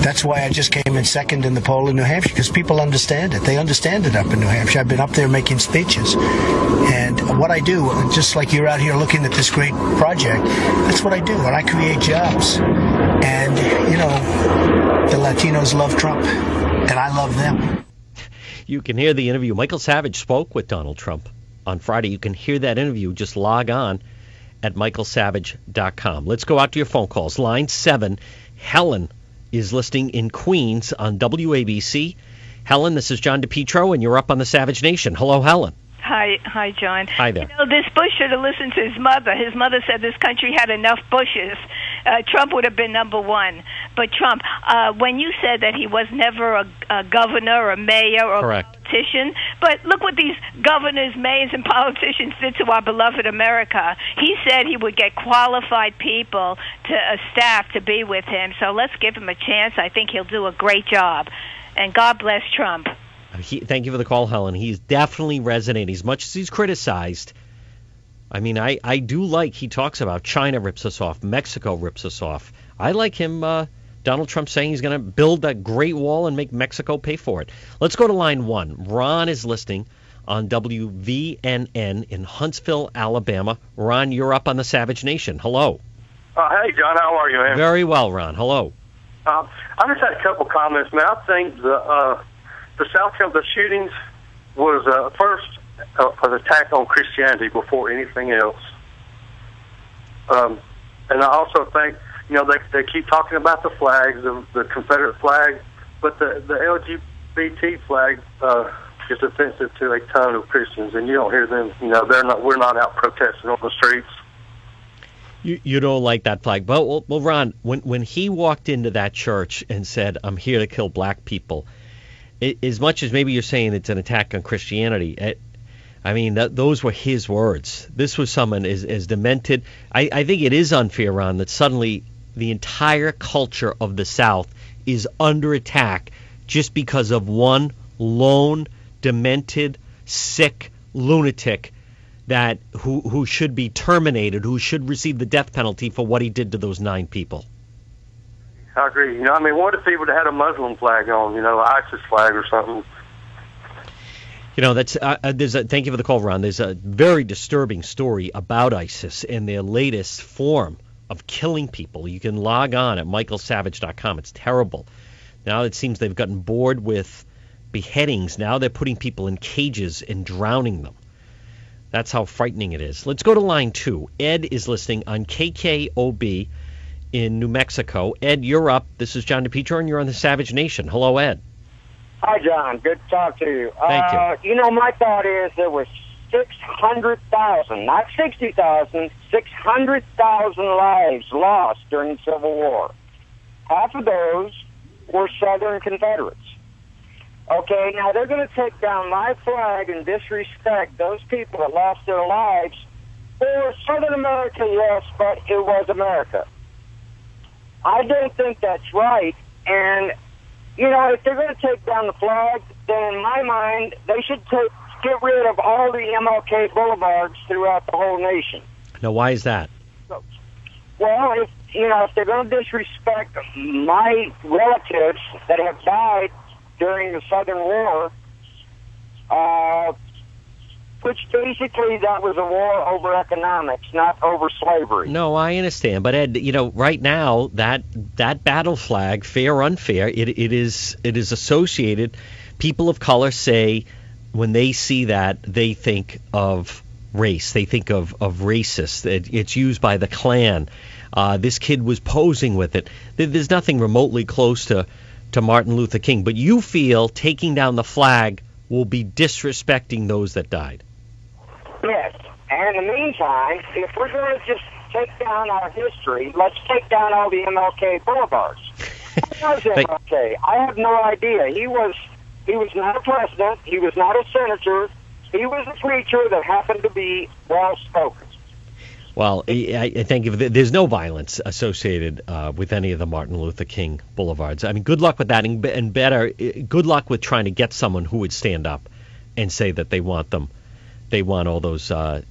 That's why I just came in second in the poll in New Hampshire because people understand it. They understand it up in New Hampshire. I've been up there making speeches. And what I do, just like you're out here looking at this great project, that's what I do. And I create jobs. And, you know, the Latinos love Trump, and I love them. You can hear the interview. Michael Savage spoke with Donald Trump on Friday. You can hear that interview. Just log on at michaelsavage.com. Let's go out to your phone calls. Line 7, Helen is listening in Queens on WABC. Helen, this is John DePetro, and you're up on the Savage Nation. Hello, Helen. Hi, hi, John. Hi there. You know, this Bush should have listened to his mother. His mother said this country had enough Bushes. Uh, Trump would have been number one. But Trump, uh, when you said that he was never a, a governor, or a mayor, or Correct. a politician, but look what these governors, mayors, and politicians did to our beloved America. He said he would get qualified people to a staff to be with him. So let's give him a chance. I think he'll do a great job. And God bless Trump. He, thank you for the call, Helen. He's definitely resonating. As much as he's criticized, I mean, I, I do like he talks about China rips us off, Mexico rips us off. I like him uh, Donald Trump saying he's going to build that Great Wall and make Mexico pay for it. Let's go to line one. Ron is listening on WVNN in Huntsville, Alabama. Ron, you're up on the Savage Nation. Hello. Uh, hey, John, how are you, man? Very well, Ron. Hello. Uh, I just had a couple comments, man. I think the uh, the South Carolina shootings was uh, first uh, an attack on Christianity before anything else. Um, and I also think, you know, they they keep talking about the flags, the, the Confederate flag, but the the LGBT flag uh, is offensive to a ton of Christians, and you don't hear them. You know, they're not. We're not out protesting on the streets. You, you don't like that flag. But, well, well, Ron, when, when he walked into that church and said, I'm here to kill black people, it, as much as maybe you're saying it's an attack on Christianity, it, I mean, that, those were his words. This was someone as, as demented. I, I think it is unfair, Ron, that suddenly the entire culture of the South is under attack just because of one lone, demented, sick lunatic that who who should be terminated, who should receive the death penalty for what he did to those nine people. I agree. You know, I mean, what if he would have had a Muslim flag on? You know, ISIS flag or something. You know, that's uh, uh, there's a thank you for the call, Ron. There's a very disturbing story about ISIS and their latest form of killing people. You can log on at michaelsavage.com. It's terrible. Now it seems they've gotten bored with beheadings. Now they're putting people in cages and drowning them. That's how frightening it is. Let's go to line two. Ed is listening on KKOB in New Mexico. Ed, you're up. This is John DePetro, and you're on the Savage Nation. Hello, Ed. Hi, John. Good to talk to you. Thank you. uh, you. know, my thought is there was 600,000, not 60,000, 600,000 lives lost during the Civil War. Half of those were Southern Confederates. Okay, now they're going to take down my flag and disrespect those people that lost their lives for Southern America, yes, but it was America. I don't think that's right. And, you know, if they're going to take down the flag, then in my mind, they should take, get rid of all the MLK boulevards throughout the whole nation. Now, why is that? Well, if, you know, if they're going to disrespect my relatives that have died during the Southern War, uh, which basically that was a war over economics, not over slavery. No, I understand, but Ed, you know, right now that that battle flag, fair or unfair, it it is it is associated. People of color say when they see that they think of race, they think of of racist. It, it's used by the Klan. Uh, this kid was posing with it. There's nothing remotely close to to Martin Luther King, but you feel taking down the flag will be disrespecting those that died. Yes. And in the meantime, if we're going to just take down our history, let's take down all the MLK boulevards. Who was MLK? I have no idea. He was he was not a president. He was not a senator. He was a preacher that happened to be well spoken. Well, I, I think there's no violence associated uh, with any of the Martin Luther King boulevards. I mean, good luck with that, and, and better, good luck with trying to get someone who would stand up and say that they want them, they want all those uh,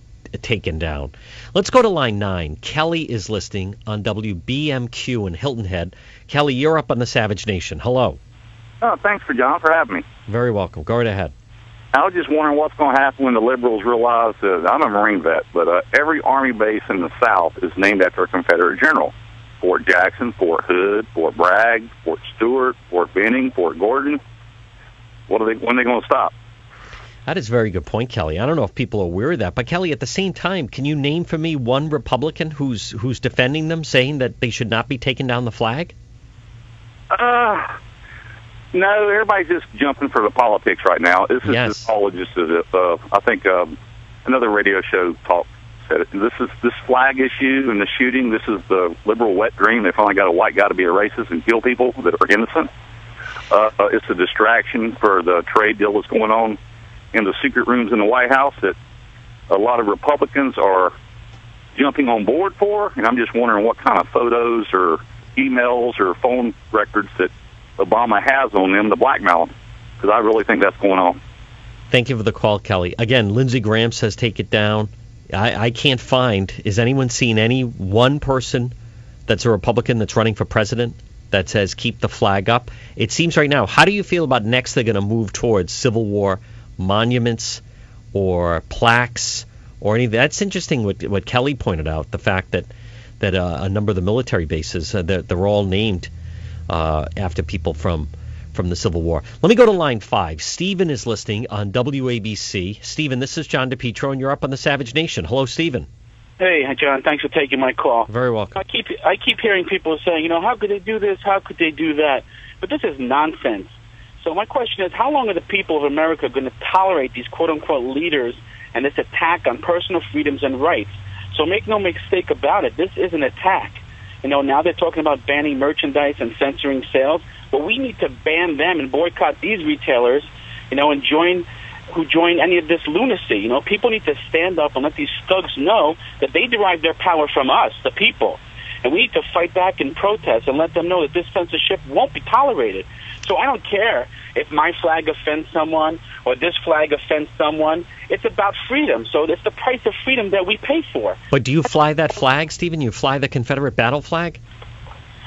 taken down. Let's go to line nine. Kelly is listening on WBMQ in Hilton Head. Kelly, you're up on the Savage Nation. Hello. Oh, thanks for John for having me. Very welcome. Go right ahead. I was just wondering what's going to happen when the liberals realize that I'm a Marine vet, but uh, every Army base in the South is named after a Confederate general. Fort Jackson, Fort Hood, Fort Bragg, Fort Stewart, Fort Benning, Fort Gordon. What are they? When are they going to stop? That is a very good point, Kelly. I don't know if people are aware of that, but Kelly, at the same time, can you name for me one Republican who's who's defending them, saying that they should not be taking down the flag? Uh, no, everybody's just jumping for the politics right now. This is Yes. all just as uh, I think um, another radio show talk said it. This is this flag issue and the shooting. This is the liberal wet dream. They finally got a white guy to be a racist and kill people that are innocent. Uh, uh, it's a distraction for the trade deal that's going on in the secret rooms in the White House that a lot of Republicans are jumping on board for. And I'm just wondering what kind of photos or emails or phone records that Obama has on them to blackmail them. Because I really think that's going on. Thank you for the call, Kelly. Again, Lindsey Graham says take it down. I, I can't find. Is anyone seen any one person that's a Republican that's running for president that says keep the flag up. It seems right now. How do you feel about next? They're going to move towards Civil War monuments or plaques or any. That's interesting. What what Kelly pointed out, the fact that that uh, a number of the military bases uh, they're, they're all named uh, after people from from the Civil War. Let me go to line five. Stephen is listening on WABC. Stephen, this is John DePetro, and you're up on the Savage Nation. Hello, Stephen. Hey, John. Thanks for taking my call. Very welcome. I keep I keep hearing people saying, you know, how could they do this? How could they do that? But this is nonsense. So my question is, how long are the people of America going to tolerate these quote unquote leaders and this attack on personal freedoms and rights? So make no mistake about it, this is an attack. You know, now they're talking about banning merchandise and censoring sales, but we need to ban them and boycott these retailers, you know, and join who join any of this lunacy. You know, people need to stand up and let these thugs know that they derive their power from us, the people. And we need to fight back and protest and let them know that this censorship won't be tolerated. So I don't care if my flag offends someone or this flag offends someone. It's about freedom. So it's the price of freedom that we pay for. But do you fly that flag, Stephen? You fly the Confederate battle flag?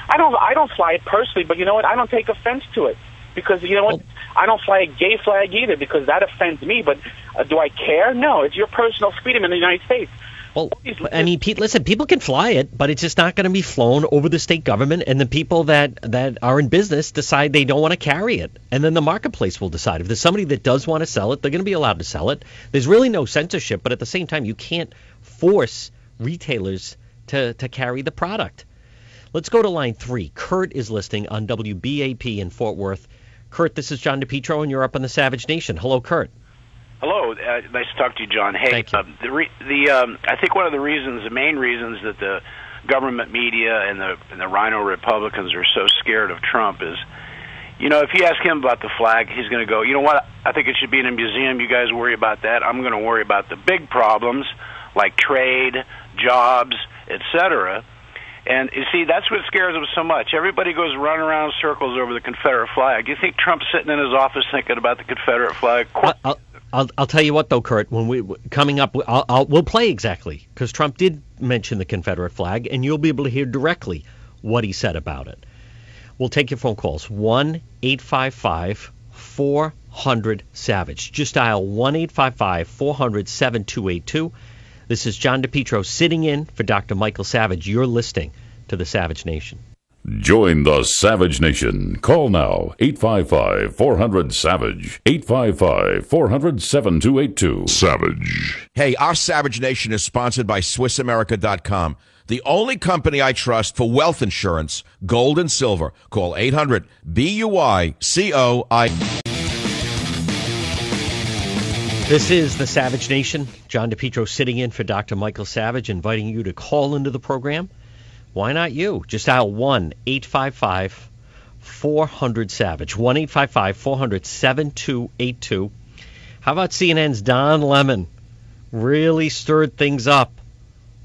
I don't. I don't fly it personally, but you know what? I don't take offense to it because you know what? I don't fly a gay flag either because that offends me. But uh, do I care? No. It's your personal freedom in the United States. Well, I mean, Pete, listen, people can fly it, but it's just not going to be flown over the state government, and the people that that are in business decide they don't want to carry it, and then the marketplace will decide. If there's somebody that does want to sell it, they're going to be allowed to sell it. There's really no censorship, but at the same time, you can't force retailers to to carry the product. Let's go to line three. Kurt is listening on WBAP in Fort Worth. Kurt, this is John DePetro, and you're up on the Savage Nation. Hello, Kurt. Hello, uh, nice to talk to you, John. Hey, Thank you. Uh, the re- the um, I think one of the reasons, the main reasons that the government media and the and the RINO Republicans are so scared of Trump is, you know, if you ask him about the flag, he's going to go, you know what? I think it should be in a museum. You guys worry about that. I'm going to worry about the big problems like trade, jobs, etc. And you see, that's what scares them so much. Everybody goes running around in circles over the Confederate flag. Do you think Trump's sitting in his office thinking about the Confederate flag? I'll, I'll tell you what though, Kurt. When we coming up, I'll, I'll, we'll play exactly because Trump did mention the Confederate flag, and you'll be able to hear directly what he said about it. We'll take your phone calls one eight five five four hundred Savage. Just dial one eight five five four hundred seven two eight two. This is John DePetro sitting in for Dr. Michael Savage. You're listening to the Savage Nation. Join the Savage Nation. Call now 855 400 Savage. 855 400 7282. Savage. Hey, our Savage Nation is sponsored by SwissAmerica.com, the only company I trust for wealth insurance, gold and silver. Call 800 B U I C O I. This is the Savage Nation. John DePetro sitting in for Dr. Michael Savage, inviting you to call into the program. Why not you? Just dial 1 855 400 Savage. 1 855 400 7282. How about CNN's Don Lemon? Really stirred things up.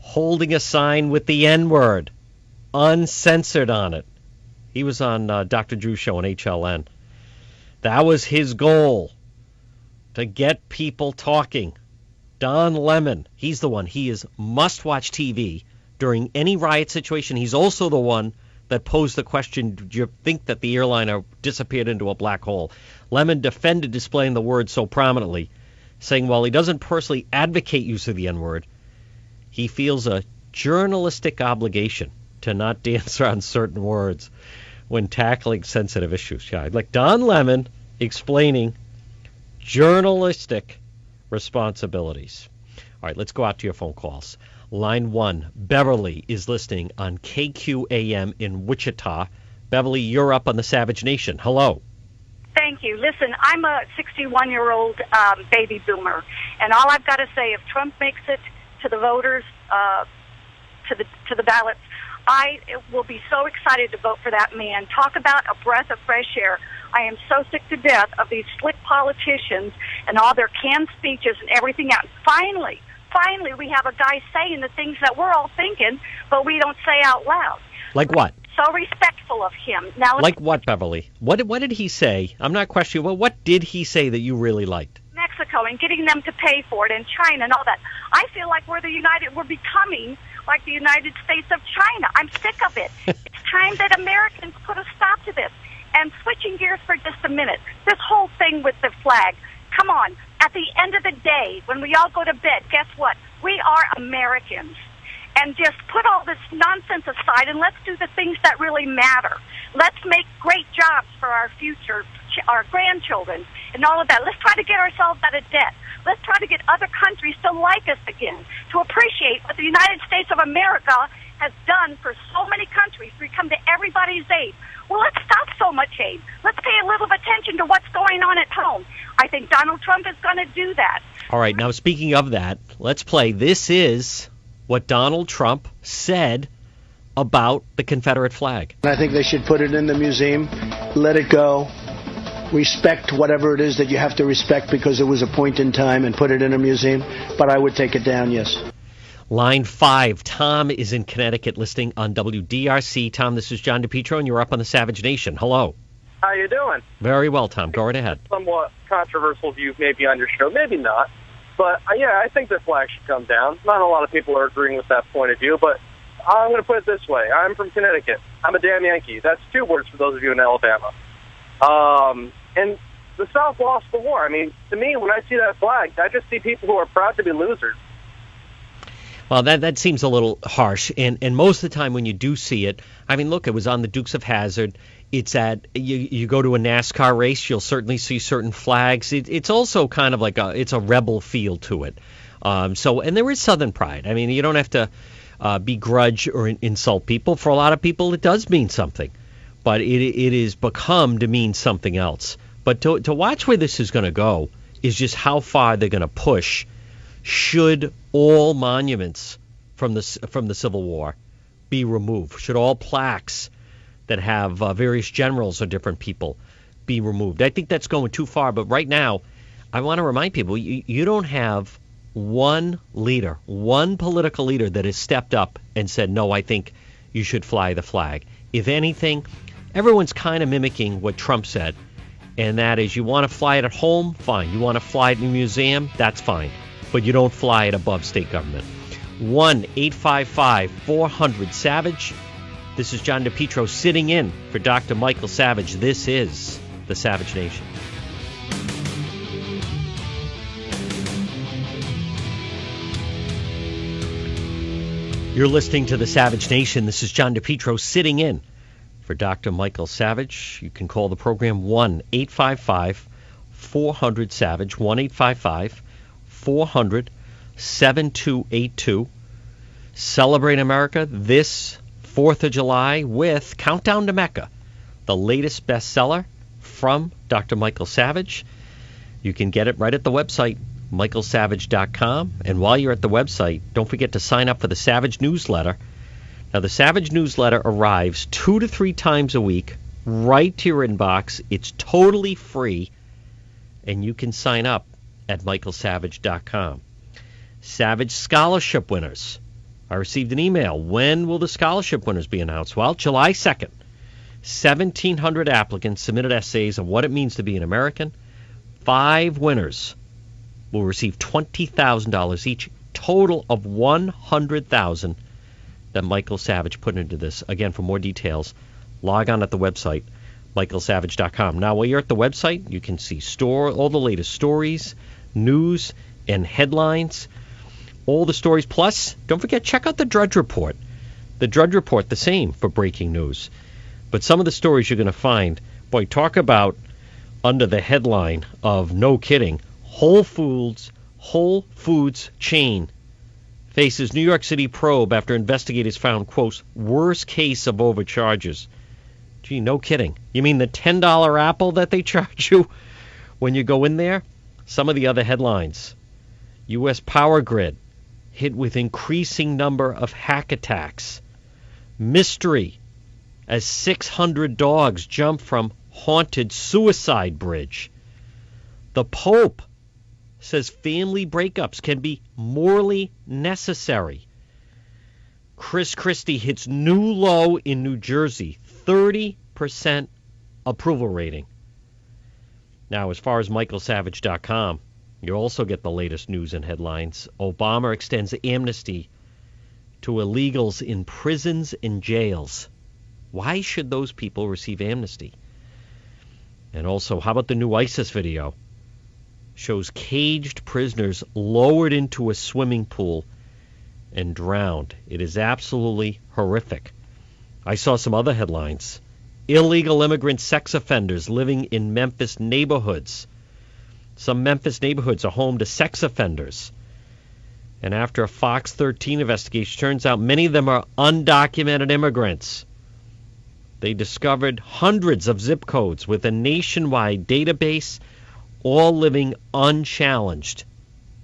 Holding a sign with the N word, uncensored on it. He was on uh, Dr. Drew Show on HLN. That was his goal to get people talking. Don Lemon, he's the one. He is must watch TV during any riot situation. He's also the one that posed the question Do you think that the airliner disappeared into a black hole? Lemon defended displaying the word so prominently, saying while he doesn't personally advocate use of the N word, he feels a journalistic obligation to not dance around certain words when tackling sensitive issues. Yeah, like Don Lemon explaining journalistic responsibilities. All right, let's go out to your phone calls. Line one, Beverly is listening on KQAM in Wichita. Beverly, you're up on the Savage Nation. Hello. Thank you. Listen, I'm a 61 year old um, baby boomer, and all I've got to say, if Trump makes it to the voters, uh, to the to the ballots, I will be so excited to vote for that man. Talk about a breath of fresh air. I am so sick to death of these slick politicians and all their canned speeches and everything else. Finally, finally, we have a guy saying the things that we're all thinking, but we don't say out loud. Like what? So respectful of him. Now, Like what, Beverly? What did, what did he say? I'm not questioning. Well, what did he say that you really liked? Mexico and getting them to pay for it and China and all that. I feel like we're the United, we're becoming like the United States of China. I'm sick of it. it's time that Americans put a stop to this. And switching gears for just a minute, this whole thing with the flag. Come on. At the end of the day, when we all go to bed, guess what? We are Americans. And just put all this nonsense aside and let's do the things that really matter. Let's make great jobs for our future, our grandchildren, and all of that. Let's try to get ourselves out of debt. Let's try to get other countries to like us again, to appreciate what the United States of America has done for so many countries. We come to everybody's aid. Well, let's stop so much hate. Let's pay a little attention to what's going on at home. I think Donald Trump is going to do that. All right, now speaking of that, let's play. This is what Donald Trump said about the Confederate flag. I think they should put it in the museum, let it go, respect whatever it is that you have to respect because it was a point in time and put it in a museum, but I would take it down, yes. Line five, Tom is in Connecticut listening on WDRC. Tom, this is John DePetro, and you're up on the Savage Nation. Hello. How you doing? Very well, Tom. Go right ahead. Somewhat controversial view maybe on your show, maybe not. But uh, yeah, I think the flag should come down. Not a lot of people are agreeing with that point of view, but I'm going to put it this way. I'm from Connecticut. I'm a damn Yankee. That's two words for those of you in Alabama. Um, and the South lost the war. I mean, to me, when I see that flag, I just see people who are proud to be losers. Well, that that seems a little harsh, and and most of the time when you do see it, I mean, look, it was on the Dukes of Hazzard. It's at you you go to a NASCAR race, you'll certainly see certain flags. It, it's also kind of like a it's a rebel feel to it. Um, so and there is Southern pride. I mean, you don't have to uh, begrudge or in, insult people. For a lot of people, it does mean something, but it it is become to mean something else. But to to watch where this is going to go is just how far they're going to push should all monuments from the from the Civil War be removed? Should all plaques that have uh, various generals or different people be removed? I think that's going too far. But right now, I want to remind people you, you don't have one leader, one political leader that has stepped up and said, no, I think you should fly the flag. If anything, everyone's kind of mimicking what Trump said, and that is you want to fly it at home, fine. You want to fly it in a museum, that's fine but you don't fly it above state government. 1 855 400 Savage. This is John DePetro sitting in for Dr. Michael Savage. This is the Savage Nation. You're listening to the Savage Nation. This is John DePetro sitting in for Dr. Michael Savage. You can call the program 1 855 400 Savage, 1 855 400 7282. Celebrate America this 4th of July with Countdown to Mecca, the latest bestseller from Dr. Michael Savage. You can get it right at the website, michaelsavage.com. And while you're at the website, don't forget to sign up for the Savage newsletter. Now, the Savage newsletter arrives two to three times a week right to your inbox. It's totally free, and you can sign up at michaelsavage.com. Savage Scholarship winners. I received an email. When will the scholarship winners be announced? Well, July 2nd. 1,700 applicants submitted essays on what it means to be an American. Five winners will receive $20,000 each, total of 100,000 that Michael Savage put into this. Again, for more details, log on at the website michaelsavage.com. Now, while you're at the website, you can see store all the latest stories, news, and headlines. All the stories. Plus, don't forget, check out the Drudge Report. The Drudge Report, the same for breaking news. But some of the stories you're going to find, boy, talk about under the headline of no kidding, Whole Foods, Whole Foods chain faces New York City probe after investigators found, quote, worst case of overcharges. Gee, no kidding. You mean the $10 apple that they charge you when you go in there? Some of the other headlines U.S. power grid hit with increasing number of hack attacks. Mystery as 600 dogs jump from haunted suicide bridge. The Pope says family breakups can be morally necessary. Chris Christie hits new low in New Jersey 30% approval rating. Now, as far as michaelsavage.com, you also get the latest news and headlines. Obama extends amnesty to illegals in prisons and jails. Why should those people receive amnesty? And also, how about the new ISIS video? Shows caged prisoners lowered into a swimming pool and drowned. It is absolutely horrific. I saw some other headlines. Illegal immigrant sex offenders living in Memphis neighborhoods. Some Memphis neighborhoods are home to sex offenders. And after a Fox 13 investigation, turns out many of them are undocumented immigrants. They discovered hundreds of zip codes with a nationwide database, all living unchallenged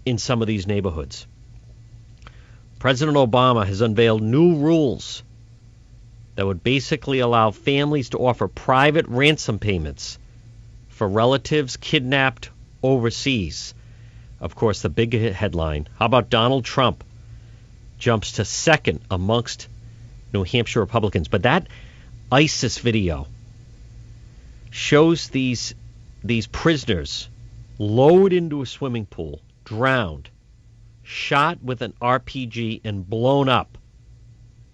in some of these neighborhoods. President Obama has unveiled new rules that would basically allow families to offer private ransom payments for relatives kidnapped overseas. Of course, the big headline how about Donald Trump jumps to second amongst New Hampshire Republicans? But that ISIS video shows these these prisoners lowered into a swimming pool, drowned, shot with an RPG and blown up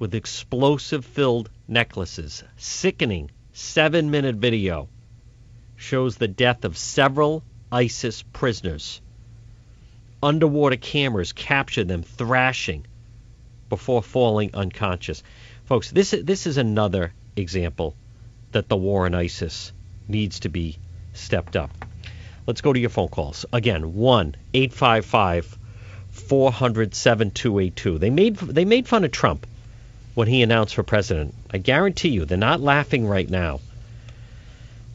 with explosive filled necklaces. Sickening 7-minute video shows the death of several ISIS prisoners. Underwater cameras capture them thrashing before falling unconscious. Folks, this this is another example that the war on ISIS needs to be stepped up. Let's go to your phone calls. Again, 1 855 400 7282. They made, they made fun of Trump when he announced for president. I guarantee you, they're not laughing right now.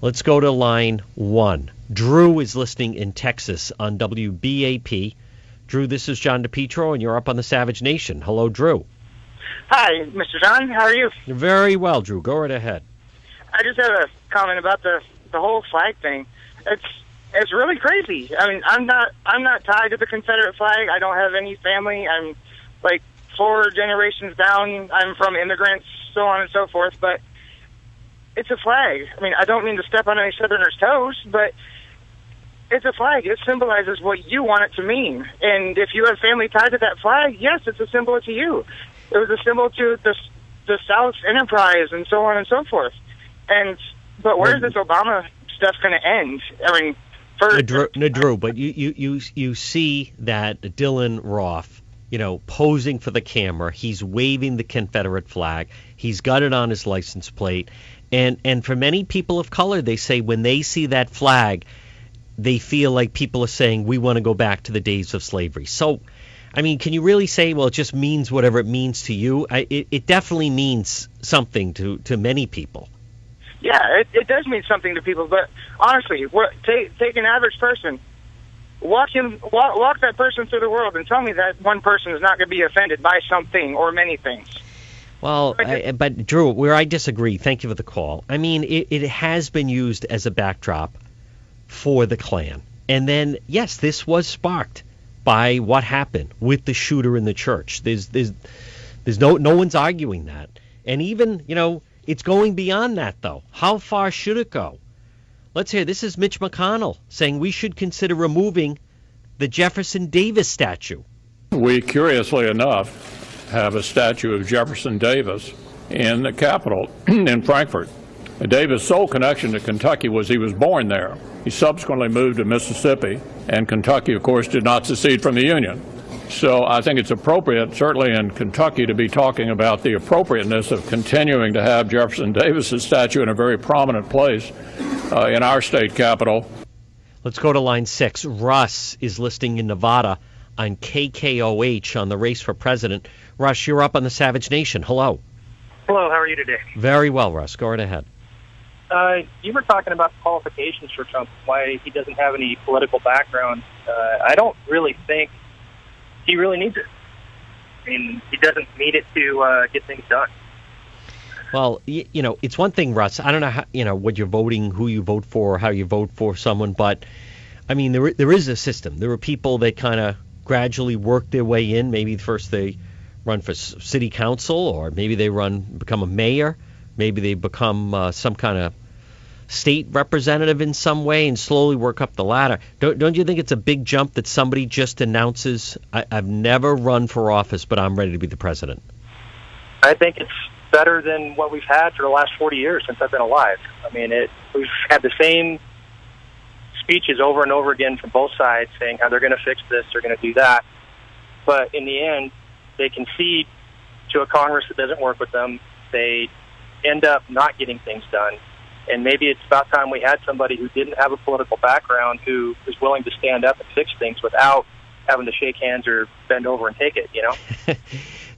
Let's go to line 1. Drew is listening in Texas on WBAP. Drew, this is John DePetro, and you're up on the Savage Nation. Hello, Drew. Hi, Mr. John. How are you? Very well, Drew. Go right ahead. I just have a comment about the the whole flag thing. It's it's really crazy. I mean, I'm not I'm not tied to the Confederate flag. I don't have any family. I'm like four generations down. I'm from immigrants, so on and so forth. But it's a flag. I mean, I don't mean to step on any Southerners' toes, but it's a flag. It symbolizes what you want it to mean. And if you have family tied to that flag, yes, it's a symbol to you. It was a symbol to the the South's enterprise and so on and so forth. And but where's this Obama stuff going to end? I mean, first, no, Drew, but you, you you you see that Dylan Roth, you know, posing for the camera. He's waving the Confederate flag. He's got it on his license plate. And and for many people of color, they say when they see that flag, they feel like people are saying we want to go back to the days of slavery. So I mean, can you really say, well, it just means whatever it means to you? I, it, it definitely means something to, to many people. Yeah, it, it does mean something to people. But honestly, take, take an average person, walk him, walk, walk that person through the world, and tell me that one person is not going to be offended by something or many things. Well, I, but Drew, where I disagree, thank you for the call. I mean, it, it has been used as a backdrop for the Klan. And then, yes, this was sparked by what happened with the shooter in the church. There's there's there's no no one's arguing that. And even, you know, it's going beyond that though. How far should it go? Let's hear this is Mitch McConnell saying we should consider removing the Jefferson Davis statue. We curiously enough have a statue of Jefferson Davis in the Capitol in Frankfort. Davis' sole connection to Kentucky was he was born there. He subsequently moved to Mississippi, and Kentucky, of course, did not secede from the Union. So I think it's appropriate, certainly in Kentucky, to be talking about the appropriateness of continuing to have Jefferson Davis's statue in a very prominent place uh, in our state capital. Let's go to line six. Russ is listing in Nevada on KKOH on the race for president. Russ, you're up on the Savage Nation. Hello. Hello, how are you today? Very well, Russ. Go right ahead. Uh, you were talking about qualifications for Trump, why he doesn't have any political background. Uh, I don't really think he really needs it. I mean, he doesn't need it to uh, get things done. Well, you, you know, it's one thing, Russ. I don't know how, you know what you're voting, who you vote for, how you vote for someone, but I mean, there there is a system. There are people that kind of gradually work their way in. Maybe first they run for city council, or maybe they run become a mayor Maybe they become uh, some kind of state representative in some way and slowly work up the ladder. Don't, don't you think it's a big jump that somebody just announces, I, have never run for office, but I'm ready to be the president? I think it's better than what we've had for the last 40 years since I've been alive. I mean, it we've had the same speeches over and over again from both sides saying how they're going to fix this, they're going to do that. But in the end, they concede to a Congress that doesn't work with them. They end up not getting things done. And maybe it's about time we had somebody who didn't have a political background who is willing to stand up and fix things without having to shake hands or bend over and take it, you know?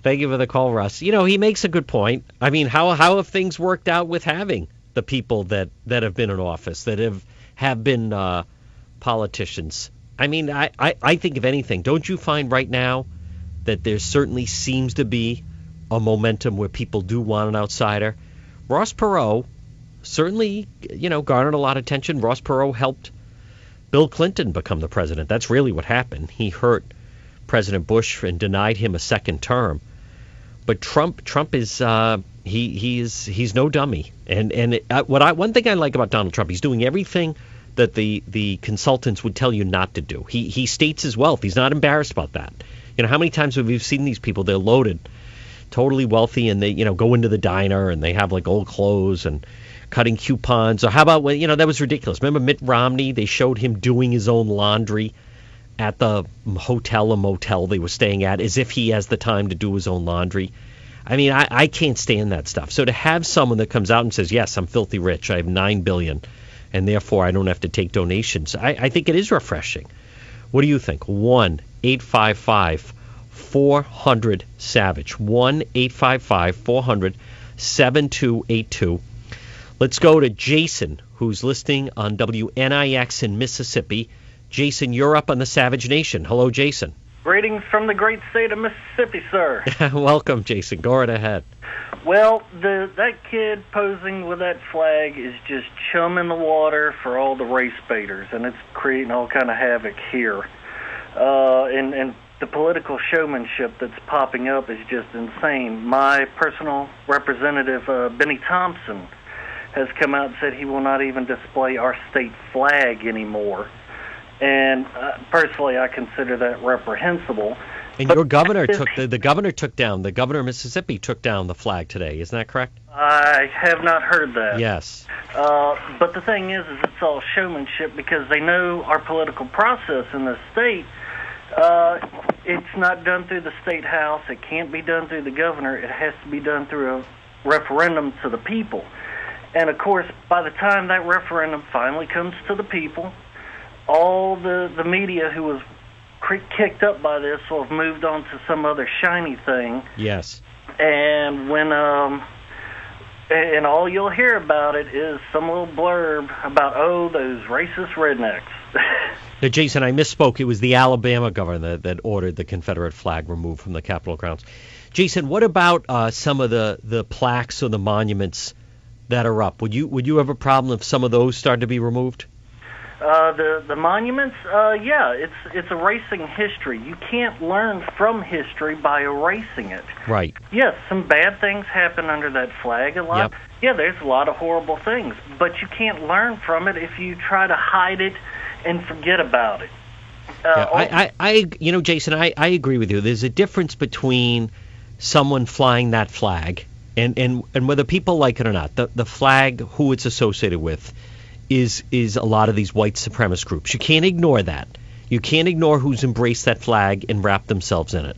Thank you for the call, Russ. You know, he makes a good point. I mean, how how have things worked out with having the people that that have been in office that have have been uh, politicians? I mean, I, I I think if anything, don't you find right now that there certainly seems to be a momentum where people do want an outsider? Ross Perot certainly, you know, garnered a lot of attention. Ross Perot helped Bill Clinton become the president. That's really what happened. He hurt President Bush and denied him a second term. But Trump, Trump is uh, he he is he's no dummy. And and it, uh, what I one thing I like about Donald Trump, he's doing everything that the the consultants would tell you not to do. He he states his wealth. He's not embarrassed about that. You know how many times have we seen these people? They're loaded, totally wealthy, and they you know go into the diner and they have like old clothes and cutting coupons. Or how about when you know that was ridiculous. Remember Mitt Romney? They showed him doing his own laundry at the hotel or motel they were staying at as if he has the time to do his own laundry. I mean, I, I can't stand that stuff. So to have someone that comes out and says, "Yes, I'm filthy rich. I have nine billion, and therefore I don't have to take donations," I, I think it is refreshing. What do you think? One eight five five four hundred Savage. One eight five five four hundred seven two eight two. Let's go to Jason, who's listening on WNIX in Mississippi. Jason, you're up on the Savage Nation. Hello, Jason. Greetings from the great state of Mississippi, sir. Welcome, Jason. Go right ahead. Well, the that kid posing with that flag is just chumming the water for all the race baiters, and it's creating all kind of havoc here. Uh, and and the political showmanship that's popping up is just insane. My personal representative, uh, Bennie Thompson, has come out and said he will not even display our state flag anymore. And uh, personally, I consider that reprehensible. And But your governor took the, the governor took down the governor of Mississippi took down the flag today. Isn't that correct? I have not heard that. Yes. Uh, but the thing is, is it's all showmanship because they know our political process in the state. Uh, it's not done through the state house. It can't be done through the governor. It has to be done through a referendum to the people. And of course, by the time that referendum finally comes to the people, all the the media who was kicked up by this will have moved on to some other shiny thing Yes. and when um and all you'll hear about it is some little blurb about oh those racist rednecks Now, Jason, I misspoke. It was the Alabama governor that, that ordered the Confederate flag removed from the Capitol grounds. Jason, what about uh, some of the, the plaques or the monuments that are up? Would you would you have a problem if some of those started to be removed? Uh the the monuments uh yeah it's it's erasing history you can't learn from history by erasing it Right. yes some bad things happen under that flag a lot Yep. yeah there's a lot of horrible things but you can't learn from it if you try to hide it and forget about it uh, Yeah, I, I, I, you know, Jason, I, I agree with you. There's a difference between someone flying that flag and, and, and whether people like it or not. The, the flag, who it's associated with, is is a lot of these white supremacist groups. You can't ignore that. You can't ignore who's embraced that flag and wrapped themselves in it,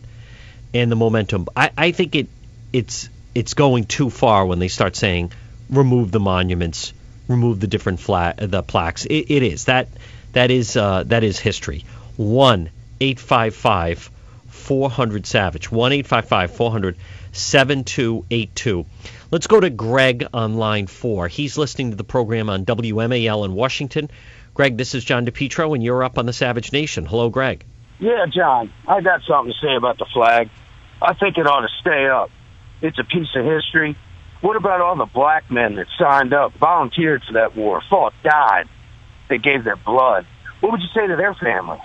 and the momentum. I, I think it it's it's going too far when they start saying remove the monuments, remove the different fla- the plaques. It, it is that that is uh, that is history. One eight five five. 400 Savage, One eight five five four hundred seven two eight two. 400 7282. Let's go to Greg on line four. He's listening to the program on WMAL in Washington. Greg, this is John DePetro, and you're up on the Savage Nation. Hello, Greg. Yeah, John, I got something to say about the flag. I think it ought to stay up. It's a piece of history. What about all the black men that signed up, volunteered for that war, fought, died? They gave their blood. What would you say to their family?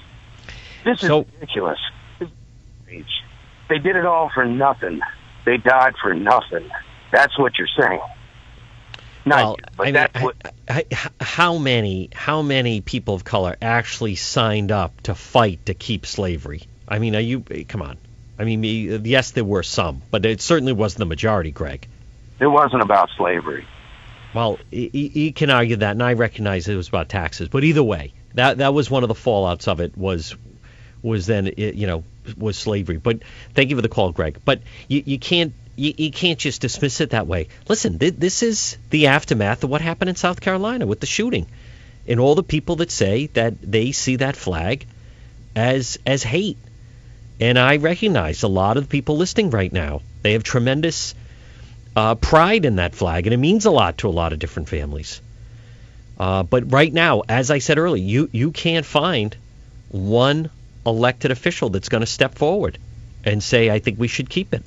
This is so, ridiculous. They did it all for nothing. They died for nothing. That's what you're saying. Not Well, you, but I mean, that's I- what. I- h- how many how many people of color actually signed up to fight to keep slavery? I mean, are you eh, come on? I mean, yes, there were some, but it certainly wasn't the majority, Greg. It wasn't about slavery. Well, you can argue that, and I recognize it was about taxes. But either way, that that was one of the fallouts of it was was then eh, you know was slavery. But thank you for the call, Greg. But you, you can't you, you can't just dismiss it that way. Listen, th- this is the aftermath of what happened in South Carolina with the shooting, and all the people that say that they see that flag as as hate. And I recognize a lot of the people listening right now. They have tremendous uh, pride in that flag, and it means a lot to a lot of different families. Uh, but right now, as I said earlier, you you can't find one elected official that's going to step forward and say, "I think we should keep it."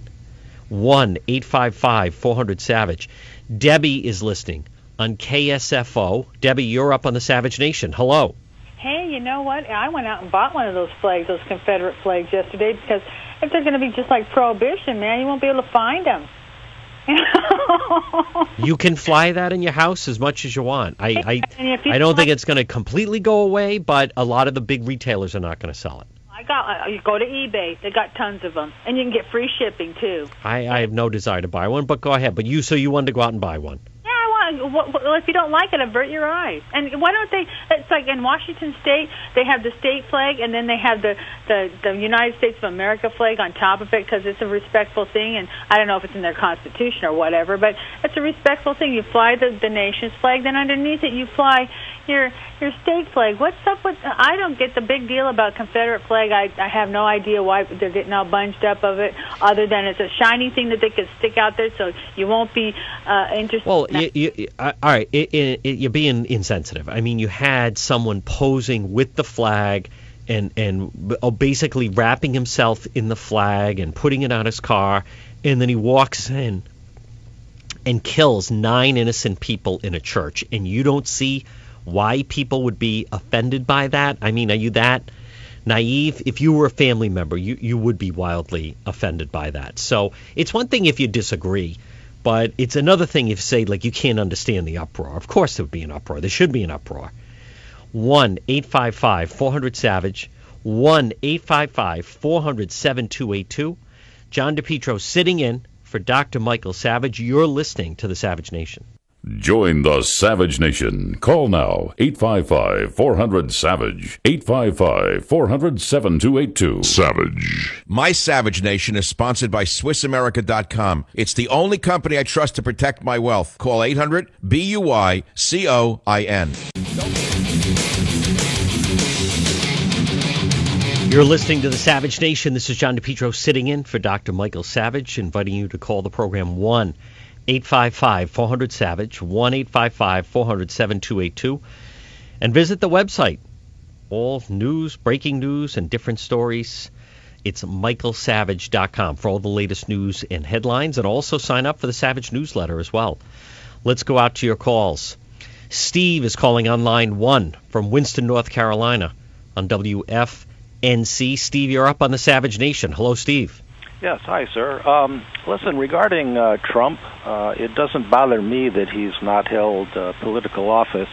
One eight five five four hundred Savage. Debbie is listening on KSFO. Debbie, you're up on the Savage Nation. Hello. Hey, you know what? I went out and bought one of those flags, those Confederate flags, yesterday because if they're going to be just like Prohibition, man, you won't be able to find them. you can fly that in your house as much as you want. I I, I don't think it's going to completely go away, but a lot of the big retailers are not going to sell it. I got. Uh, you go to eBay. They got tons of them, and you can get free shipping too. I, I have no desire to buy one, but go ahead. But you, so you wanted to go out and buy one? Yeah, I want. Well, if you don't like it, avert your eyes. And why don't they? It's like in Washington State, they have the state flag, and then they have the the the United States of America flag on top of it because it's a respectful thing. And I don't know if it's in their constitution or whatever, but it's a respectful thing. You fly the the nation's flag, then underneath it you fly your your state flag. What's up with? I don't get the big deal about Confederate flag. I I have no idea why they're getting all bunched up of it, other than it's a shiny thing that they could stick out there, so you won't be uh, interested. Well, you, you, all right, it, it, it, you're being insensitive. I mean, you had someone posing with the flag. And, and oh, basically wrapping himself in the flag and putting it on his car, and then he walks in and kills nine innocent people in a church, and you don't see why people would be offended by that. I mean, are you that naive? If you were a family member, you, you would be wildly offended by that. So it's one thing if you disagree, but it's another thing if you say, like, you can't understand the uproar. Of course there would be an uproar. There should be an uproar. 1 855 400 Savage, 1 855 400 7282. John DePetro sitting in for Dr. Michael Savage. You're listening to the Savage Nation. Join the Savage Nation. Call now 855 400 Savage. 855 400 7282. Savage. My Savage Nation is sponsored by SwissAmerica.com. It's the only company I trust to protect my wealth. Call 800 B U I C O I N. You're listening to the Savage Nation. This is John DePetro sitting in for Dr. Michael Savage, inviting you to call the program 1- 855 400 Savage, 1 855 400 7282. And visit the website. All news, breaking news, and different stories. It's michaelsavage.com for all the latest news and headlines, and also sign up for the Savage newsletter as well. Let's go out to your calls. Steve is calling on line one from Winston, North Carolina on WFNC. Steve, you're up on the Savage Nation. Hello, Steve. Yes, hi, sir. Um, listen, regarding uh, Trump, uh, it doesn't bother me that he's not held uh, political office.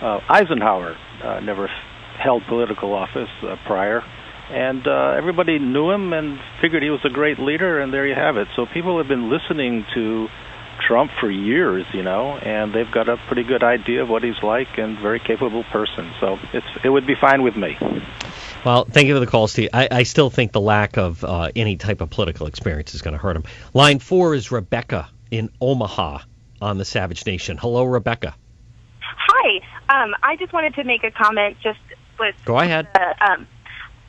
Uh, Eisenhower uh, never held political office uh, prior, and uh, everybody knew him and figured he was a great leader, and there you have it. So people have been listening to Trump for years, you know, and they've got a pretty good idea of what he's like and very capable person. So it's it would be fine with me. Well, thank you for the call, Steve. I, I still think the lack of uh, any type of political experience is going to hurt him. Line four is Rebecca in Omaha on the Savage Nation. Hello, Rebecca. Hi. Um, I just wanted to make a comment just with. Go ahead. Uh, um,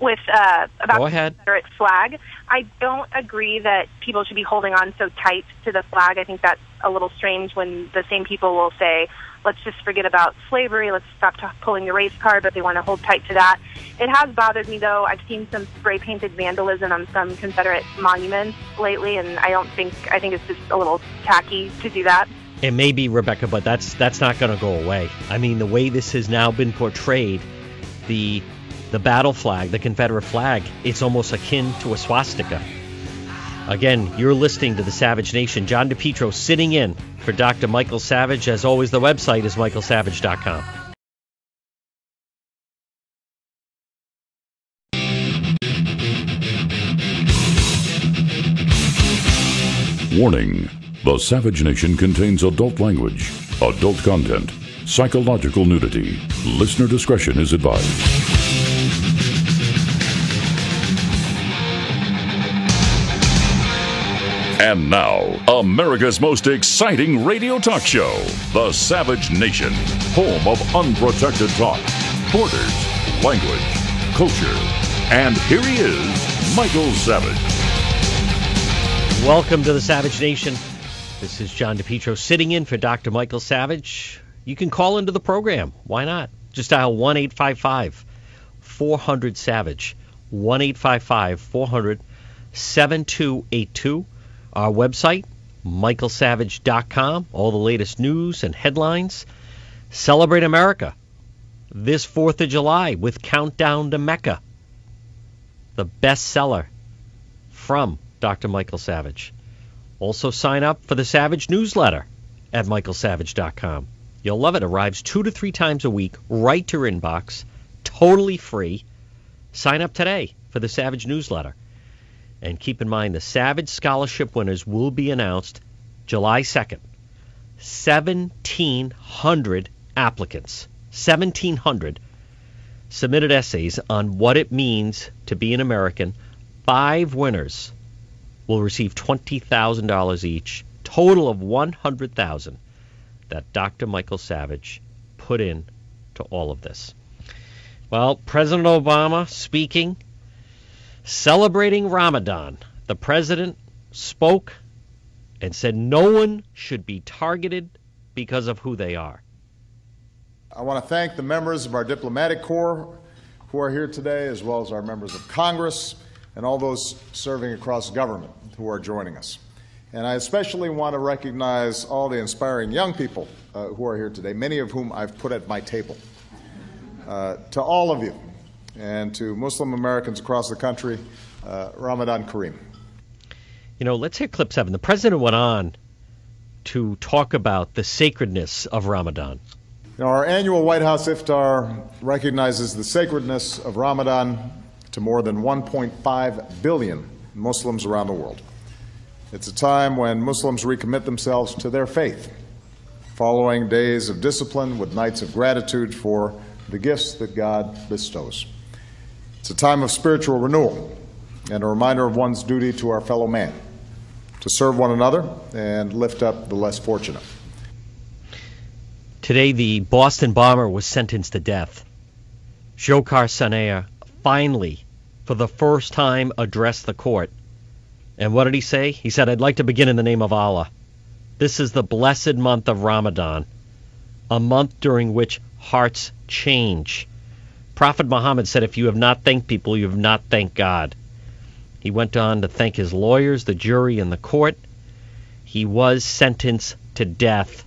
with uh, about Go ahead. the Confederate flag. I don't agree that people should be holding on so tight to the flag. I think that's a little strange when the same people will say, let's just forget about slavery, let's stop t- pulling the race card, but they want to hold tight to that. It has bothered me, though. I've seen some spray painted vandalism on some Confederate monuments lately, and I don't think, I think it's just a little tacky to do that. It may be Rebecca, but that's that's not going to go away. I mean, the way this has now been portrayed, the the battle flag, the Confederate flag, it's almost akin to a swastika. Again, you're listening to the Savage Nation. John DePetro sitting in for Dr. Michael Savage. As always, the website is michaelsavage.com. Warning The Savage Nation contains adult language, adult content, psychological nudity. Listener discretion is advised. And now, America's most exciting radio talk show, The Savage Nation, home of unprotected talk, borders, language, culture. And here he is, Michael Savage. Welcome to the Savage Nation. This is John DePetro sitting in for Dr. Michael Savage. You can call into the program. Why not? Just dial 1 855 400 Savage. 1 855 400 7282. Our website, michaelsavage.com. All the latest news and headlines. Celebrate America this 4th of July with Countdown to Mecca, the bestseller from Dr. Michael Savage. Also, sign up for the Savage newsletter at michaelsavage.com. You'll love it. Arrives two to three times a week, right to your inbox, totally free. Sign up today for the Savage newsletter. And keep in mind, the Savage Scholarship winners will be announced July 2nd. 1,700 applicants, 1,700 submitted essays on what it means to be an American. Five winners will receive $20,000 each, total of 100,000 that Dr. Michael Savage put in to all of this. Well, President Obama speaking Celebrating Ramadan, the president spoke and said no one should be targeted because of who they are. I want to thank the members of our diplomatic corps who are here today, as well as our members of Congress and all those serving across government who are joining us. And I especially want to recognize all the inspiring young people uh, who are here today, many of whom I've put at my table. Uh, to all of you, and to Muslim Americans across the country, uh, Ramadan Kareem. You know, let's hit clip seven. The president went on to talk about the sacredness of Ramadan. You know, our annual White House iftar recognizes the sacredness of Ramadan to more than 1.5 billion Muslims around the world. It's a time when Muslims recommit themselves to their faith, following days of discipline with nights of gratitude for the gifts that God bestows. It's a time of spiritual renewal and a reminder of one's duty to our fellow man to serve one another and lift up the less fortunate. Today, the Boston bomber was sentenced to death. Dzhokhar Tsarnaev finally, for the first time, addressed the court. And what did he say? He said, I'd like to begin in the name of Allah. This is the blessed month of Ramadan, a month during which hearts change Prophet Muhammad said, If you have not thanked people, you have not thanked God. He went on to thank his lawyers, the jury, and the court. He was sentenced to death.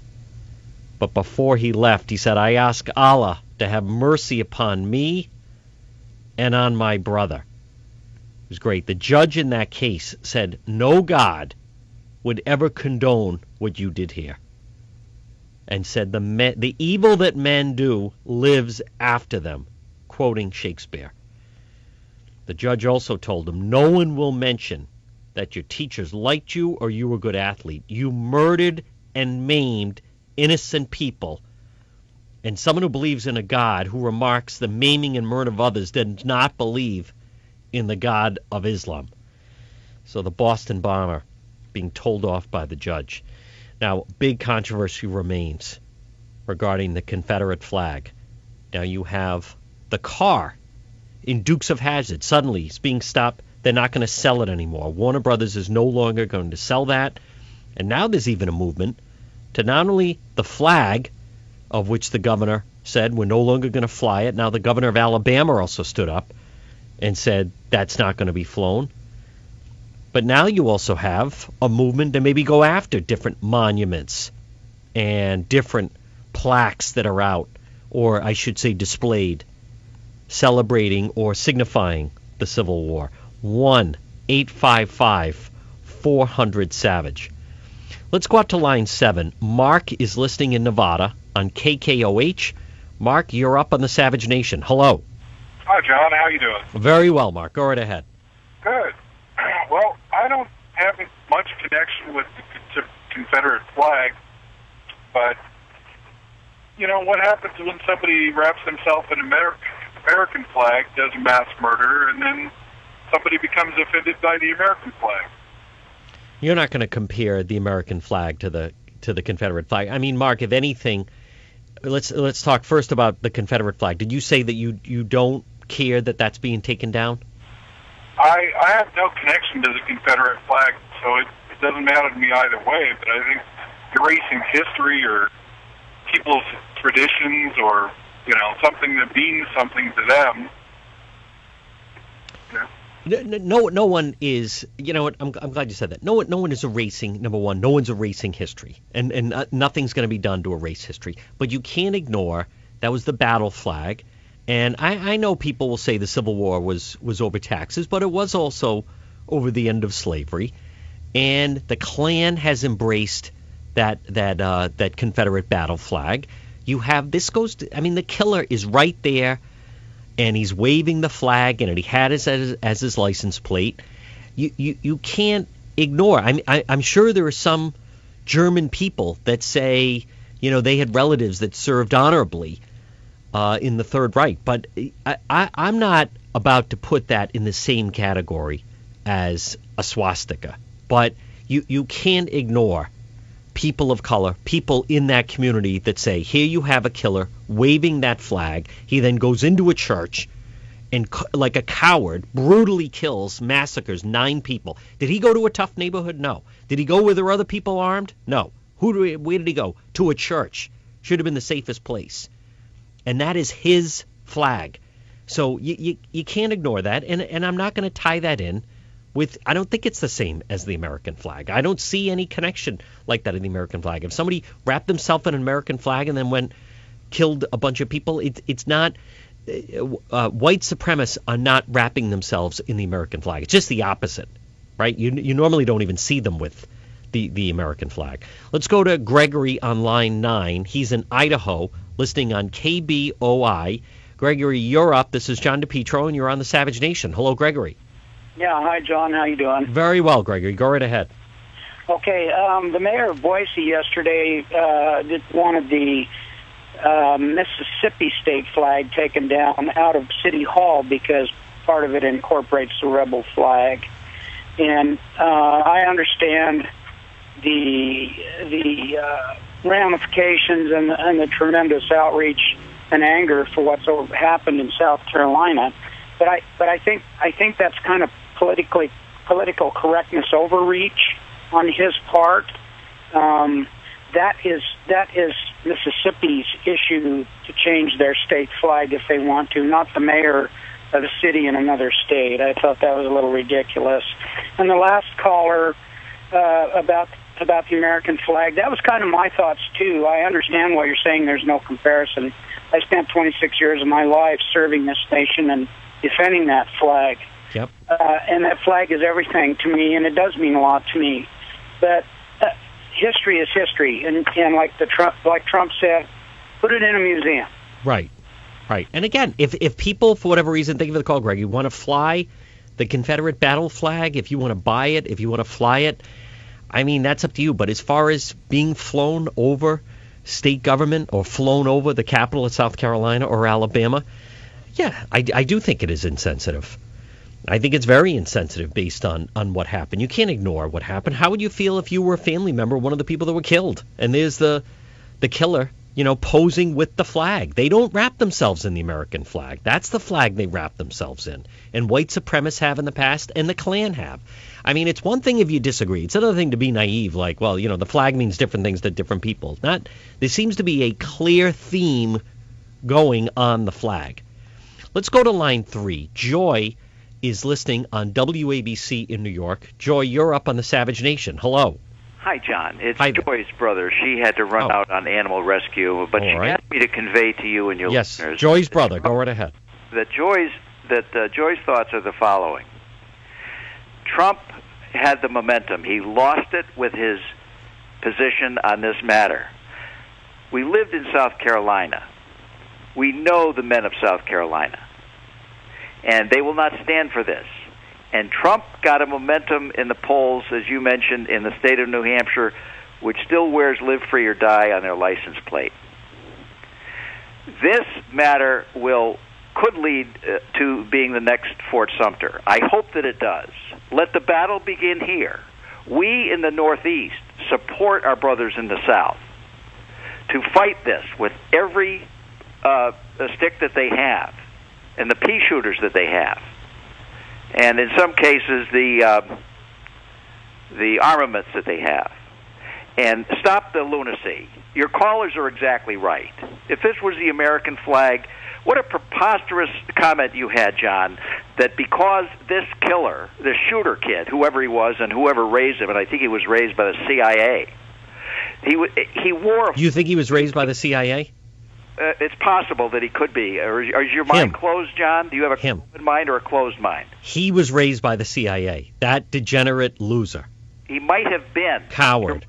But before he left, he said, I ask Allah to have mercy upon me and on my brother. It was great. The judge in that case said, No God would ever condone what you did here. And said, The, me- the evil that men do lives after them quoting Shakespeare. The judge also told him, No one will mention that your teachers liked you or you were a good athlete. You murdered and maimed innocent people. And someone who believes in a God who remarks the maiming and murder of others does not believe in the God of Islam. So the Boston bomber being told off by the judge. Now, big controversy remains regarding the Confederate flag. Now, you have the car in Dukes of Hazzard suddenly is being stopped. They're not going to sell it anymore. Warner Brothers is no longer going to sell that. And now there's even a movement to not only the flag, of which the governor said we're no longer going to fly it. Now the governor of Alabama also stood up and said that's not going to be flown. But now you also have a movement to maybe go after different monuments and different plaques that are out, or I should say displayed celebrating or signifying the Civil War. 1 855 400 Savage. Let's go out to line 7. Mark is listening in Nevada on KKOH. Mark, you're up on the Savage Nation. Hello. Hi, John. How you doing? Very well, Mark. Go right ahead. Good. Well, I don't have much connection with the Confederate flag, but you know what happens when somebody wraps himself in American American flag, does a mass murder, and then somebody becomes offended by the American flag. You're not going to compare the American flag to the to the Confederate flag. I mean, Mark, if anything, let's let's talk first about the Confederate flag. Did you say that you you don't care that that's being taken down? I I have no connection to the Confederate flag, so it, it doesn't matter to me either way. But I think erasing history or people's traditions or you know something that means something to them. No, no, no one is. You know what? I'm, I'm glad you said that. No one, no one is erasing. Number one, no one's erasing history, and and uh, nothing's going to be done to erase history. But you can't ignore that was the battle flag, and I, I know people will say the Civil War was was over taxes, but it was also over the end of slavery, and the Klan has embraced that that uh, that Confederate battle flag. You have this goes. To, I mean, the killer is right there and he's waving the flag and he had it as, as his license plate. You, you, you can't ignore. I, I, I'm sure there are some German people that say, you know, they had relatives that served honorably uh, in the Third Reich, but I, I, I'm not about to put that in the same category as a swastika. But you, you can't ignore people of color, people in that community that say, here you have a killer waving that flag. He then goes into a church and, like a coward, brutally kills, massacres nine people. Did he go to a tough neighborhood? No. Did he go where there were other people armed? No. Who we, where did he go? To a church. Should have been the safest place. And that is his flag. So you, you, you can't ignore that. And, and I'm not going to tie that in with I don't think it's the same as the American flag. I don't see any connection like that in the American flag. If somebody wrapped themselves in an American flag and then went killed a bunch of people, it, it's not. Uh, uh, white supremacists are not wrapping themselves in the American flag. It's just the opposite, right? You you normally don't even see them with the the American flag. Let's go to Gregory on line nine. He's in Idaho, listening on KBOI. Gregory, you're up. This is John DePetro, and you're on the Savage Nation. Hello, Gregory. Yeah, hi John. How you doing? Very well, Gregory. Go right ahead. Okay, um, the mayor of Boise yesterday uh, did, wanted the uh, Mississippi state flag taken down out of City Hall because part of it incorporates the rebel flag, and uh, I understand the the uh, ramifications and, and the tremendous outreach and anger for what's happened in South Carolina. But I but I think I think that's kind of politically political correctness overreach on his part. Um, that is that is Mississippi's issue to change their state flag if they want to, not the mayor of a city in another state. I thought that was a little ridiculous. And the last caller uh, about about the American flag, that was kind of my thoughts too. I understand why you're saying there's no comparison. I spent 26 years of my life serving this nation and defending that flag. Yep. Uh, and that flag is everything to me, and it does mean a lot to me. But uh, history is history, and and like the Trump, like Trump said, put it in a museum. Right. Right. And again, if if people for whatever reason, thank you for the call, Greg, you want to fly the Confederate battle flag, if you want to buy it, if you want to fly it, I mean that's up to you. But as far as being flown over state government or flown over the capital of South Carolina or Alabama, yeah, I, I do think it is insensitive. I think it's very insensitive based on, on what happened. You can't ignore what happened. How would you feel if you were a family member, one of the people that were killed, and there's the the killer, you know, posing with the flag? They don't wrap themselves in the American flag. That's the flag they wrap themselves in. And white supremacists have in the past, and the Klan have. I mean, it's one thing if you disagree. It's another thing to be naive, like, well, you know, the flag means different things to different people. Not there seems to be a clear theme going on the flag. Let's go to line three. Joy is listening on WABC in New York. Joy, you're up on the Savage Nation. Hello. Hi, John. It's Hi Joy's brother. She had to run Oh. out on animal rescue, but All she right. asked me to convey to you and your Yes, listeners Joy's brother. Go right ahead. that Joy's that uh, Joy's thoughts are the following. Trump had the momentum. He lost it with his position on this matter. We lived in South Carolina. We know the men of South Carolina. And they will not stand for this. And Trump got a momentum in the polls, as you mentioned, in the state of New Hampshire which still wears "Live Free or Die" on their license plate. This matter will could lead uh, to being the next Fort Sumter. I hope that it does. Let the battle begin here. We in the Northeast support our brothers in the South to fight this with every uh, stick that they have and the pea shooters that they have, and in some cases the uh, the armaments that they have, and stop the lunacy. Your callers are exactly right. If this was the American flag, what a preposterous comment you had, John, that because this killer, this shooter kid, whoever he was and whoever raised him, and I think he was raised by the CIA, he w- he wore. You think he was raised by the CIA? Uh, it's possible that he could be. Or is, or is your mind Him. closed, John? Do you have a Him. open mind or a closed mind? He was raised by the CIA. That degenerate loser. He might have been. Coward.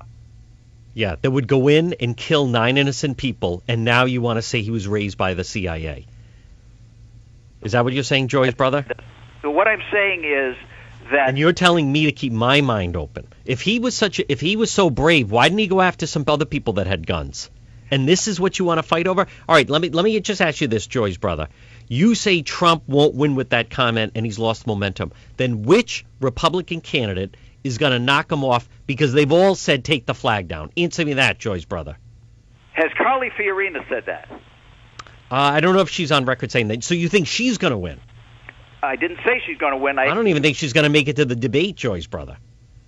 Yeah, that would go in and kill nine innocent people, and now you want to say he was raised by the CIA. Is that what you're saying, Joy's brother? So what I'm saying is that And you're telling me to keep my mind open. If he was such a, if he was so brave, why didn't he go after some other people that had guns? And this is what you want to fight over? All right, let me let me just ask you this, Joy's brother. You say Trump won't win with that comment and he's lost momentum. Then which Republican candidate is going to knock him off because they've all said take the flag down? Answer me that, Joy's brother. has Carly Fiorina said that? Uh, I don't know if she's on record saying that. So you think she's going to win? I didn't say she's going to win. I, I don't even think she's going to make it to the debate, Joy's brother.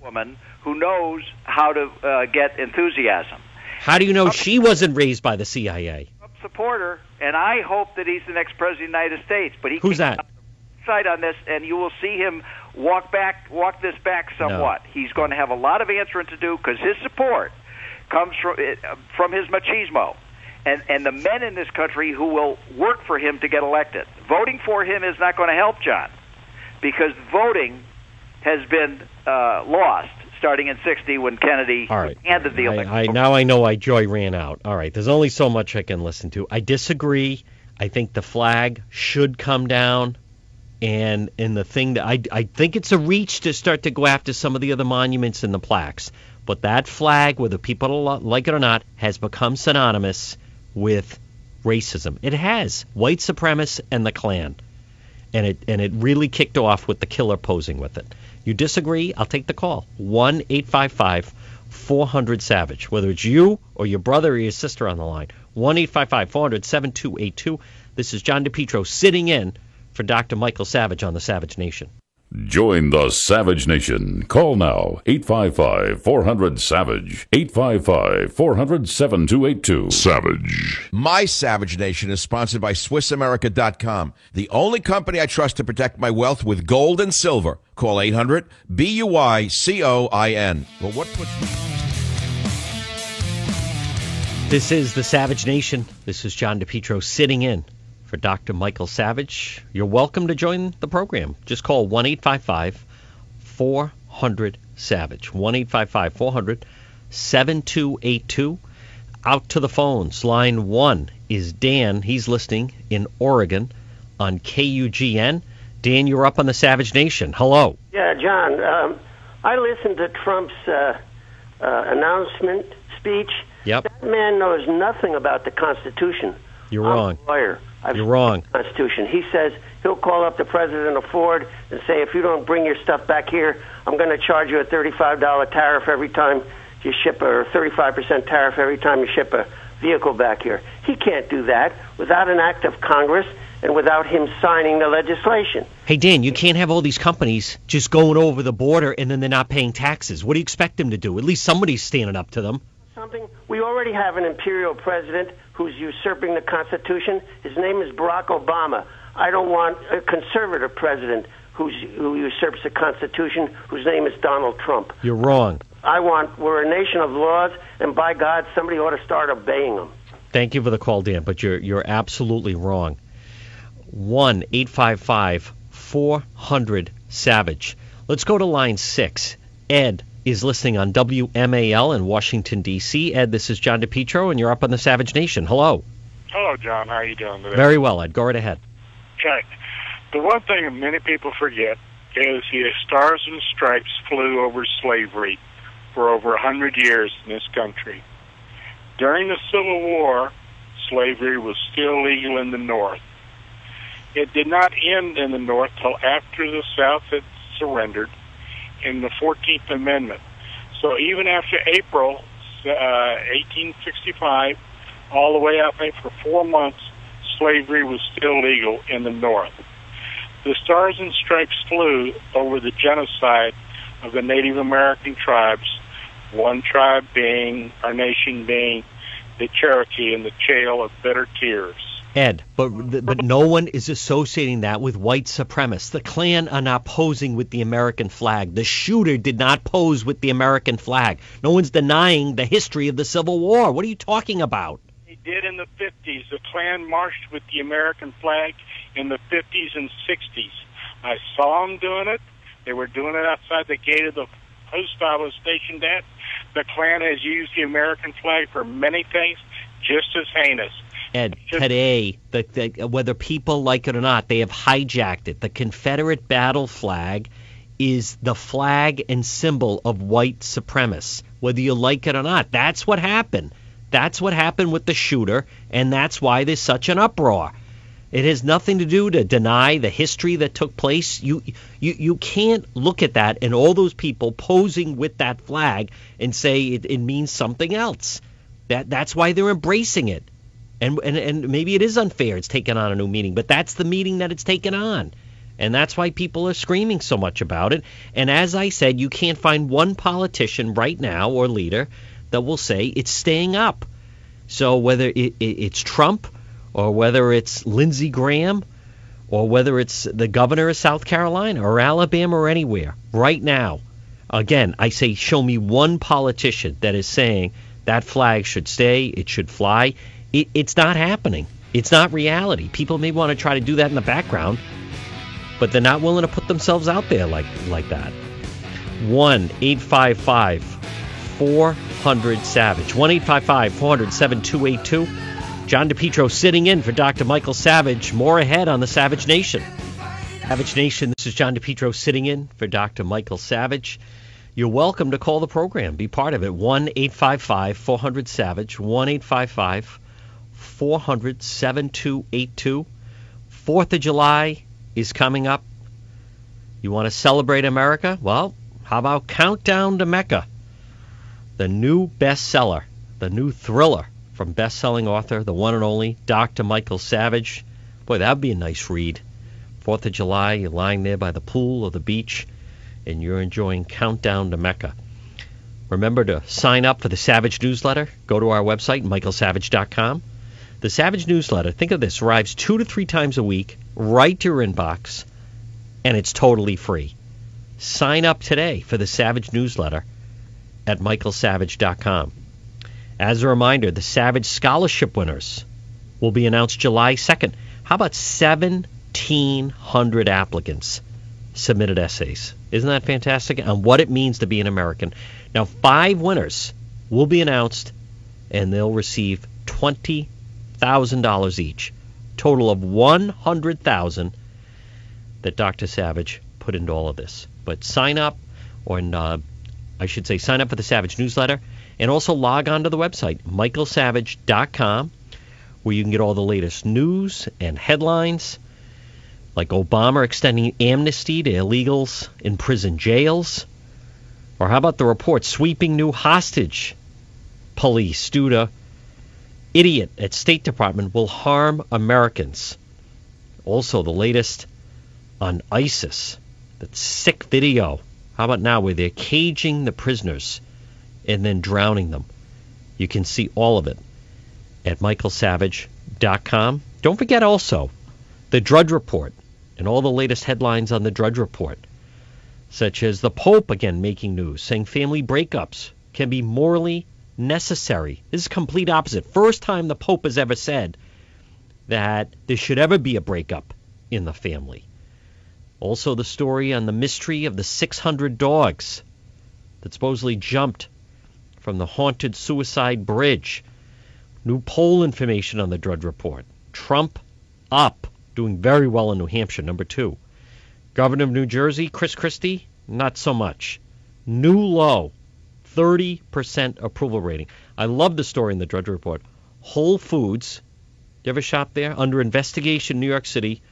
woman who knows how to uh, get enthusiasm. How do you know she wasn't raised by the CIA? Supporter, and I hope that he's the next president of the United States. But he Who's that? side on this, and you will see him walk back, walk this back somewhat. He's going to have a lot of answering to do because his support comes from uh, from his machismo, and and the men in this country who will work for him to get elected. Voting for him is not going to help John, because voting has been uh, lost starting in '60 when Kennedy All right. handed the election. I, I now I know why Joy ran out. All right, there's only so much I can listen to. I disagree. I think the flag should come down, and and the thing that I I think it's a reach to start to go after some of the other monuments and the plaques. But that flag, whether people like it or not, has become synonymous with racism. It has white supremacists and the Klan, and it and it really kicked off with the killer posing with it. You disagree? I'll take the call. One eight five five 400 Savage. Whether it's you or your brother or your sister on the line. 1 855 400 7282. This is John DePetro sitting in for Dr. Michael Savage on the Savage Nation. Join the Savage Nation. Call now 855 400 Savage. 855 400 7282. Savage. My Savage Nation is sponsored by SwissAmerica.com, the only company I trust to protect my wealth with gold and silver. Call 800 B U I C O I N. Well, what puts This is the Savage Nation. This is John DePetro sitting in for Dr. Michael Savage. You're welcome to join the program. Just call 1 855 400 Savage. 1 855 400 7282. Out to the phones. Line 1 is Dan. He's listening in Oregon on KUGN. Dan, you're up on the Savage Nation. Hello. Yeah, John. Um, I listened to Trump's uh, uh, announcement speech. Yep. That man knows nothing about the Constitution. You're I'm wrong. a lawyer. I've You're wrong. Constitution. He says he'll call up the president of Ford and say, if you don't bring your stuff back here, I'm going to charge you a $35 tariff every time you ship, a, or 35% tariff every time you ship a vehicle back here. He can't do that without an act of Congress and without him signing the legislation. Hey, Dan, you can't have all these companies just going over the border and then they're not paying taxes. What do you expect them to do? At least somebody's standing up to them. something? We already have an imperial president who's usurping the Constitution. His name is Barack Obama. I don't want a conservative president who's, who usurps the Constitution, whose name is Donald Trump. You're wrong. I want, we're a nation of laws, and by God, somebody ought to start obeying them. Thank you for the call, Dan, but you're you're absolutely wrong. One eight five five four hundred Savage. Let's go to line six. Ed is listening on WMAL in Washington D.C. Ed, this is John DePetro, and you're up on the Savage Nation. Hello. Hello, John. How are you doing today? Very well, Ed. Go right ahead. Okay. The one thing many people forget is the Stars and Stripes flew over slavery for over a hundred years in this country. During the Civil War, slavery was still legal in the North. It did not end in the North till after the South had surrendered in the 14th Amendment. So even after April uh, 1865, all the way up for four months, slavery was still legal in the North. The Stars and Stripes flew over the genocide of the Native American tribes, one tribe being, our nation being, the Cherokee in the Trail of Bitter Tears. Ed, but but no one is associating that with white supremacists. The Klan are not posing with the American flag. The shooter did not pose with the American flag. No one's denying the history of the Civil War. What are you talking about? He did in the 50s. The Klan marched with the American flag in the 50s and 60s. I saw them doing it. They were doing it outside the gate of the post I was stationed at. The Klan has used the American flag for many things just as heinous. Ed, today, the, the, whether people like it or not, they have hijacked it. The Confederate battle flag is the flag and symbol of white supremacists, whether you like it or not. That's what happened. That's what happened with the shooter, and that's why there's such an uproar. It has nothing to do to deny the history that took place. You you you can't look at that and all those people posing with that flag and say it, it means something else. That that's why they're embracing it. And, and and maybe it is unfair it's taken on a new meaning, but that's the meaning that it's taken on. And that's why people are screaming so much about it. And as I said, you can't find one politician right now or leader that will say it's staying up. So whether it, it, it's Trump or whether it's Lindsey Graham or whether it's the governor of South Carolina or Alabama or anywhere, right now, again, I say show me one politician that is saying that flag should stay, it should fly. It, it's not happening. It's not reality. People may want to try to do that in the background, but they're not willing to put themselves out there like like that. 1 855 400 Savage. 1 855 400 7282. John DePetro sitting in for Dr. Michael Savage. More ahead on the Savage Nation. Savage Nation, this is John DePetro sitting in for Dr. Michael Savage. You're welcome to call the program. Be part of it. 1 855 400 Savage. 1 855 400 7282. 4th of July is coming up. You want to celebrate America? Well, how about Countdown to Mecca? The new bestseller, the new thriller from best-selling author, the one and only Dr. Michael Savage. Boy, that would be a nice read. 4th of July, you're lying there by the pool or the beach, and you're enjoying Countdown to Mecca. Remember to sign up for the Savage newsletter. Go to our website, michaelsavage.com. The Savage newsletter, think of this, arrives two to three times a week right to your inbox, and it's totally free. Sign up today for the Savage newsletter at michaelsavage.com. As a reminder, the Savage Scholarship winners will be announced July 2nd. How about 1,700 applicants submitted essays? Isn't that fantastic? On what it means to be an American. Now, five winners will be announced, and they'll receive $20,000 each. Total of 100000 that Dr. Savage put into all of this. But sign up, or uh, I should say, sign up for the Savage newsletter, and also log on to the website, michaelsavage.com, where you can get all the latest news and headlines, like Obama extending amnesty to illegals in prison jails. Or how about the report sweeping new hostage police due to idiot at State Department will harm Americans. Also, the latest on ISIS, that sick video. How about now where they're caging the prisoners and then drowning them? You can see all of it at michaelsavage.com. Don't forget also the Drudge Report and all the latest headlines on the Drudge Report, such as the Pope again making news, saying family breakups can be morally necessary. This is complete opposite. First time the Pope has ever said that there should ever be a breakup in the family. Also, the story on the mystery of the 600 dogs that supposedly jumped from the haunted suicide bridge. New poll information on the Drudge Report. Trump up, doing very well in New Hampshire, number two. Governor of New Jersey, Chris Christie, not so much. New low, 30% approval rating. I love the story in the Drudge Report. Whole Foods, you ever shop there? Under investigation in New York City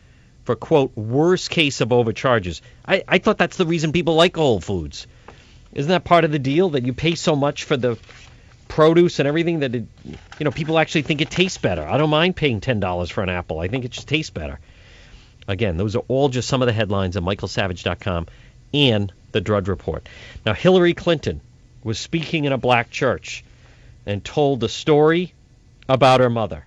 for, quote, worst case of overcharges. I, I thought that's the reason people like Whole Foods. Isn't that part of the deal that you pay so much for the produce and everything that it, you know people actually think it tastes better. I don't mind paying ten dollars for an apple. I think it just tastes better. Again, those are all just some of the headlines at michaelsavage.com and the Drudge Report. Now, Hillary Clinton was speaking in a black church and told the story about her mother.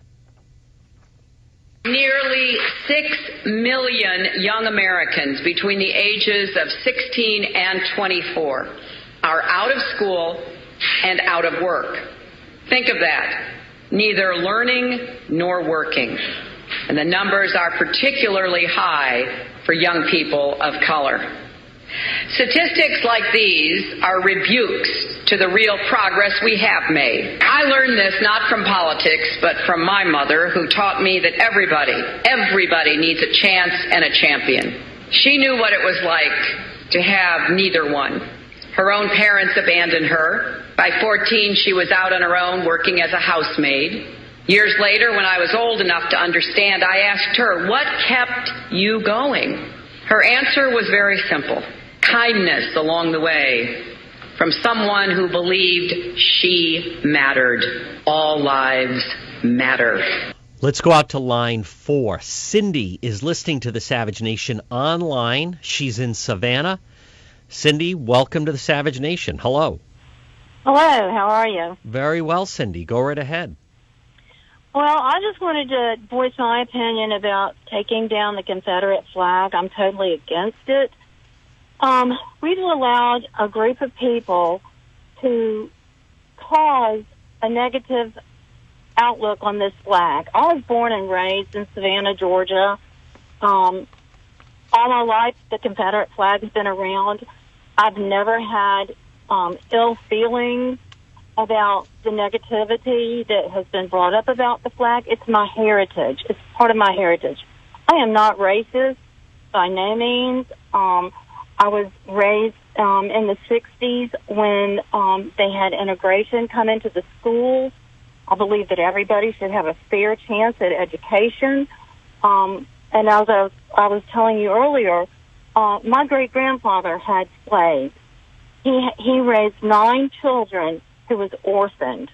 Nearly 6 million young Americans between the ages of 16 and 24 are out of school and out of work. Think of that. Neither learning nor working. And the numbers are particularly high for young people of color. Statistics like these are rebukes to the real progress we have made. I learned this not from politics, but from my mother, who taught me that everybody, everybody needs a chance and a champion. She knew what it was like to have neither one. Her own parents abandoned her. By 14, she was out on her own working as a housemaid. Years later, when I was old enough to understand, I asked her, What kept you going? Her answer was very simple kindness along the way from someone who believed she mattered. All lives matter. Let's go out to line four. Cindy is listening to the Savage Nation online. She's in Savannah. Cindy, welcome to the Savage Nation. Hello. Hello, how are you? Very well, Cindy. Go right ahead. Well, I just wanted to voice my opinion about taking down the Confederate flag. I'm totally against it. Um, we've allowed a group of people to cause a negative outlook on this flag. I was born and raised in Savannah, Georgia. Um, all my life, the Confederate flag has been around. I've never had um, ill feelings about the negativity that has been brought up about the flag. It's my heritage. It's part of my heritage. I am not racist by no means. Um, I was raised um, in the 60s when um, they had integration come into the schools. I believe that everybody should have a fair chance at education. Um, and as I was, I was telling you earlier, uh, my great grandfather had slaves. He he raised nine children who was orphaned.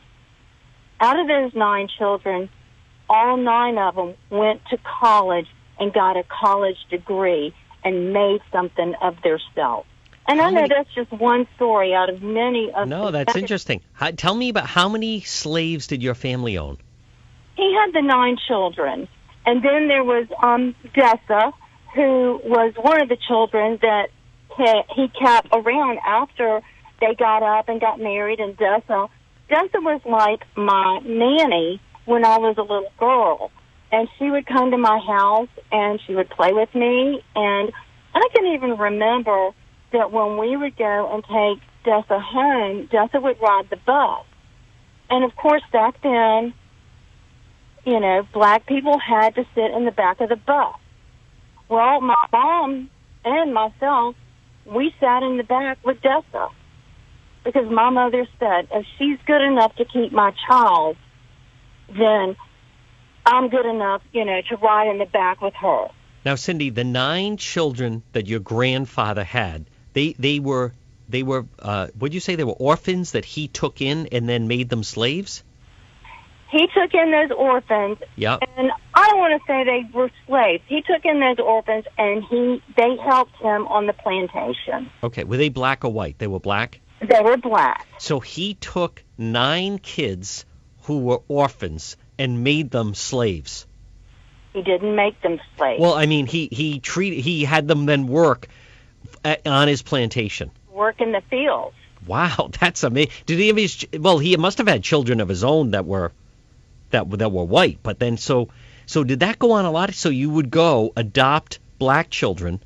Out of those nine children, all nine of them went to college and got a college degree and made something of themselves. And I know that's just one story out of many of. No, that's interesting. How, tell me about how many slaves did your family own? He had the nine children, and then there was um Dessa, who was one of the children that he, he kept around after they got up and got married. And Dessa, Dessa was like my nanny when I was a little girl, and she would come to my house and she would play with me. And I can even remember that when we would go and take Dessa home, Dessa would ride the bus. And of course, back then, you know, black people had to sit in the back of the bus. Well, my mom and myself, we sat in the back with Dessa because my mother said, if she's good enough to keep my child, then I'm good enough, you know, to ride in the back with her. Now, Cindy, the nine children that your grandfather had, they they were they were uh, would you say they were orphans that he took in and then made them slaves? He took in those orphans, Yep. and I don't want to say they were slaves. He took in those orphans, and he they helped him on the plantation. Okay, were they black or white? They were black. They were black. So he took nine kids who were orphans and made them slaves. He didn't make them slaves. Well, I mean, he he treated he had them then work at, on his plantation. Work in the fields. Wow, that's amazing. Did he have his? Well, he must have had children of his own that were that that were white. But then, so so did that go on a lot? So you would go adopt black children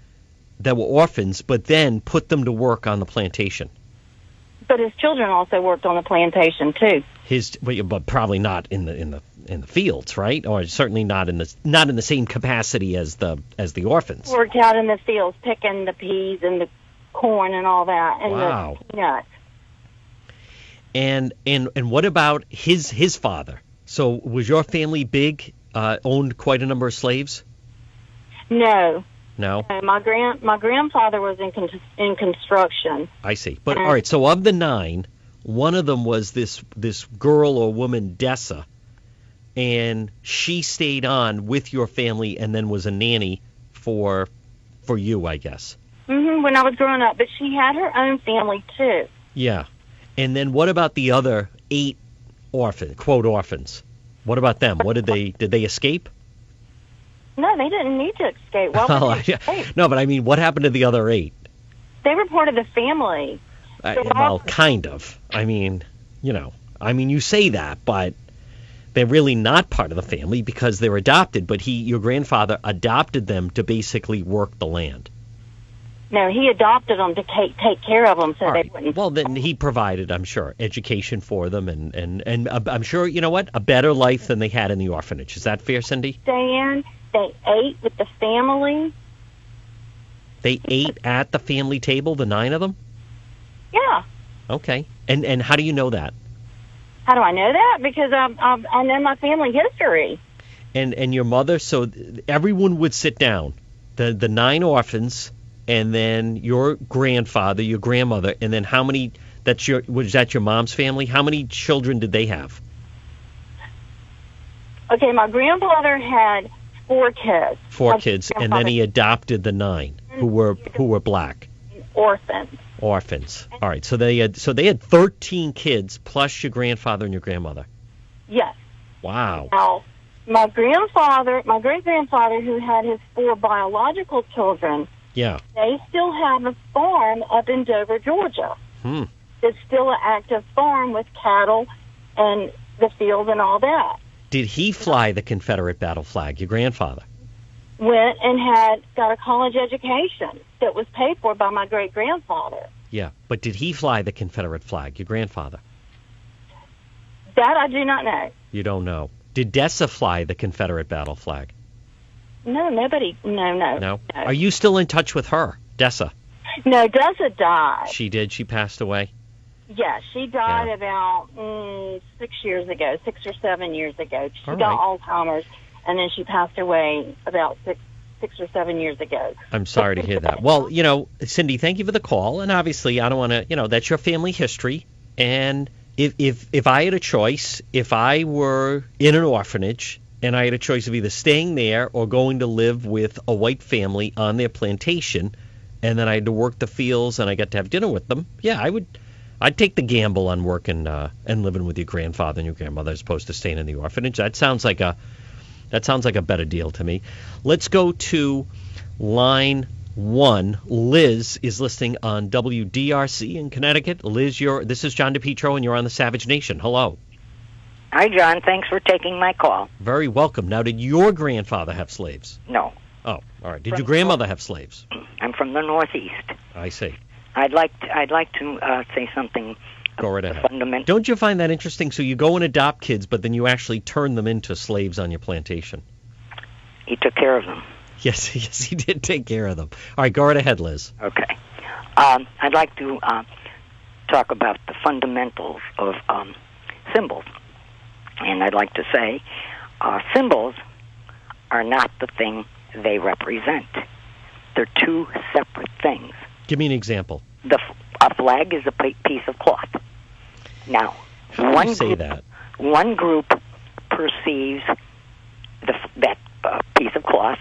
that were orphans, but then put them to work on the plantation. But his children also worked on the plantation too. His, but but probably not in the in the in the fields, right? Or certainly not in the not in the same capacity as the as the orphans. Worked out in the fields, picking the peas and the corn and all that, and Wow. the peanuts. And and and what about his his father? So was your family big? Uh, owned quite a number of slaves? No, No, no, my grand my grandfather was in con- in construction. I see. But all right, so of the nine, one of them was this this girl or woman Dessa, and she stayed on with your family and then was a nanny for for you, I guess. hmm when I was growing up, but she had her own family too. Yeah. And then what about the other eight orphan quote orphans? What about them? What did they did they escape? No, they didn't need to escape. Why would Oh, yeah. No, but I mean, what happened to the other eight? They were part of the family. So well, kind of. I mean, you know, I mean, you say that, but they're really not part of the family because they're adopted. But he, your grandfather, adopted them to basically work the land. No, he adopted them to take take care of them so All they right. wouldn't. Well, then he provided, I'm sure, education for them, and and and uh, I'm sure you know what, a better life than they had in the orphanage. Is that fair, Cindy? in. They ate with the family. They ate at the family table, the nine of them. Yeah. Okay. And and how do you know that? How do I know that? Because I I, I know my family history. And and your mother, so everyone would sit down, the the nine orphans, and then your grandfather, your grandmother, and then how many? That's your was that your mom's family? How many children did they have? Okay, my grandfather had four kids. Four My kids, and then he adopted the nine who were who were black orphans. Orphans. All right, so they had so they had 13 kids plus your grandfather and your grandmother. Yes. Wow. Now, my grandfather, my great grandfather, who had his four biological children, Yeah. they still have a farm up in Dover, Georgia. Hmm. It's still an active farm with cattle and the fields and all that. Did he fly the Confederate battle flag? Your grandfather. Went and had got a college education that was paid for by my great grandfather. Yeah. But did he fly the Confederate flag? Your grandfather. That I do not know. You don't know. Did Dessa fly the Confederate battle flag? No, nobody. No, no, No. Are you still in touch with her, Dessa? No, Dessa died. She did. She passed away. Yeah, she died about mm, six years ago, six or seven years ago. She All got right. Alzheimer's, and then she passed away about six, six or seven years ago. I'm sorry to hear that. Well, you know, Cindy, thank you for the call. And obviously, I don't want to, you know, that's your family history. And if if if I had a choice, if I were in an orphanage and I had a choice of either staying there or going to live with a white family on their plantation, and then I had to work the fields and I got to have dinner with them, yeah, I would. I'd take the gamble on working uh, and living with your grandfather and your grandmother as opposed to staying in the orphanage. That sounds like a that sounds like a better deal to me. Let's go to line one. Liz is listening on WDRC in Connecticut. Liz, you're this is John DePetro and you're on the Savage Nation. Hello. Hi, John. Thanks for taking my call. Very welcome. Now, did your grandfather have slaves? No, Oh, all right. Did From your grandmother have slaves? I'm from the Northeast. I see. I'd like to, I'd like to uh, say something Go right ahead. fundamental. Don't you find that interesting? So you go and adopt kids, but then you actually turn them into slaves on your plantation. He took care of them. Yes, yes, he did take care of them. All right, go right ahead, Liz. Okay. Um, I'd like to uh, talk about the fundamentals of um, symbols, and I'd like to say uh, symbols are not the thing they represent. They're two separate things. Give me an example. The a flag is a piece of cloth. Now, How one say group, that? one group perceives the, that uh, piece of cloth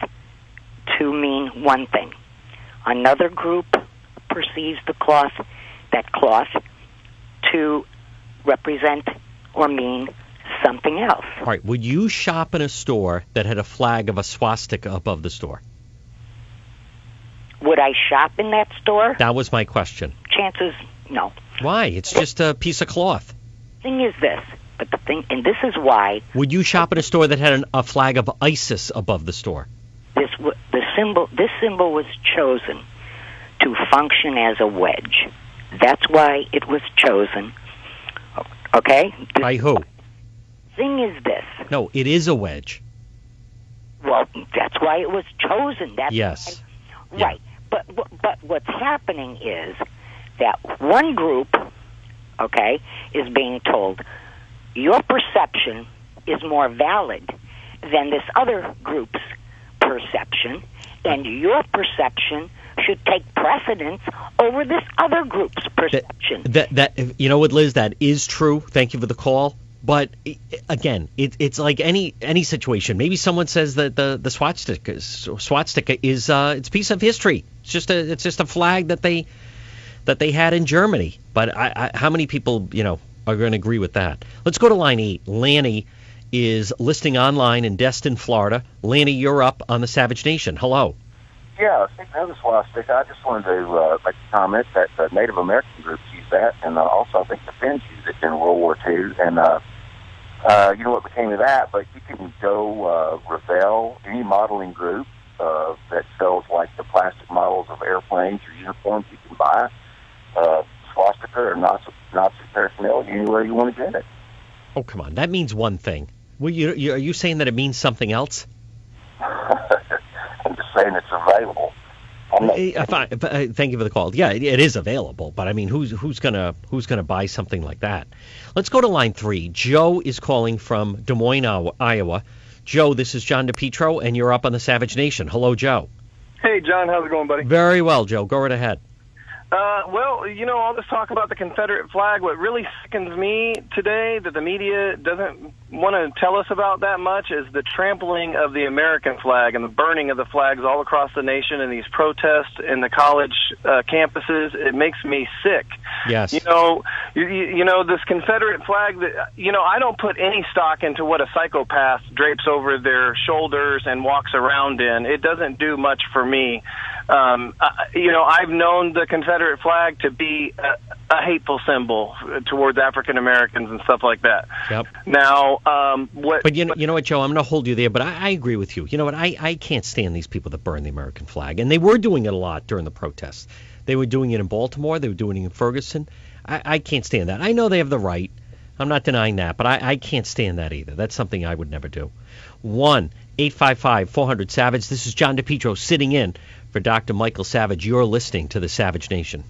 to mean one thing. Another group perceives the cloth, that cloth, to represent or mean something else. All right, would you shop in a store that had a flag of a swastika above the store? Would I shop in that store? That was my question. Chances, no. Why? It's just a piece of cloth. Thing is this, but the thing, and this is why Would you shop in a store that had an, a flag of ISIS above the store? this the symbol this symbol was chosen to function as a wedge. That's why it was chosen. Okay? The By who? thing is this. No, it is a wedge. Well, that's why it was chosen. That's Yes. right. But but what's happening is that one group okay, is being told your perception is more valid than this other group's perception, and your perception should take precedence over this other group's perception. That that you know what, Liz, that is true. Thank you for the call. But again, it, it's like any any situation. Maybe someone says that the the swastika is, swastika is uh, it's a piece of history. It's just a it's just a flag that they that they had in Germany. But I, I, how many people you know are going to agree with that? Let's go to line eight. Lanny is listing online in Destin, Florida. Lanny, you're up on the Savage Nation. Hello. Yeah, of the swastika, I just wanted to uh, make a comment that Native American groups use that, and uh, also I think the Finns used it in World War II. And uh, uh, you know what became of that? But you can go uh, Revell, any modeling group uh, that sells like the plastic models of airplanes or uniforms you can buy, uh, swastika or Nazi, Nazi paraphernalia anywhere you want to get it. Oh come on, that means one thing. Well, you, you, are you saying that it means something else? I'm just saying it's available. I'm not, Eh, fine, but, uh, thank you for the call. Yeah, it, it is available, but I mean, who's who's gonna who's gonna buy something like that? Let's go to line three. Joe is calling from Des Moines, Iowa- Iowa. Joe, this is John DePetro, and you're up on the Savage Nation. Hello, Joe. Hey, John, how's it going, buddy? Very well, Joe. Go right ahead. Uh, well, you know, all this talk about the Confederate flag, what really sickens me today that the media doesn't want to tell us about that much is the trampling of the American flag and the burning of the flags all across the nation and these protests in the college uh, campuses. It makes me sick. Yes. You know, you, you you know this Confederate flag. That you know, I don't put any stock into what a psychopath drapes over their shoulders and walks around in. It doesn't do much for me. Um, I, you know, I've known the Confederate flag to be a, a hateful symbol towards African Americans and stuff like that. Yep. Now, um, what? But you know, you know what, Joe? I'm going to hold you there, but I, I agree with you. You know what? I, I can't stand these people that burn the American flag, and they were doing it a lot during the protests. They were doing it in Baltimore. They were doing it in Ferguson. I, I can't stand that. I know they have the right. I'm not denying that, but I, I can't stand that either. That's something I would never do. One eight five five four hundred Savage. This is John DePetro sitting in for Dr. Michael Savage. You're listening to the Savage Nation.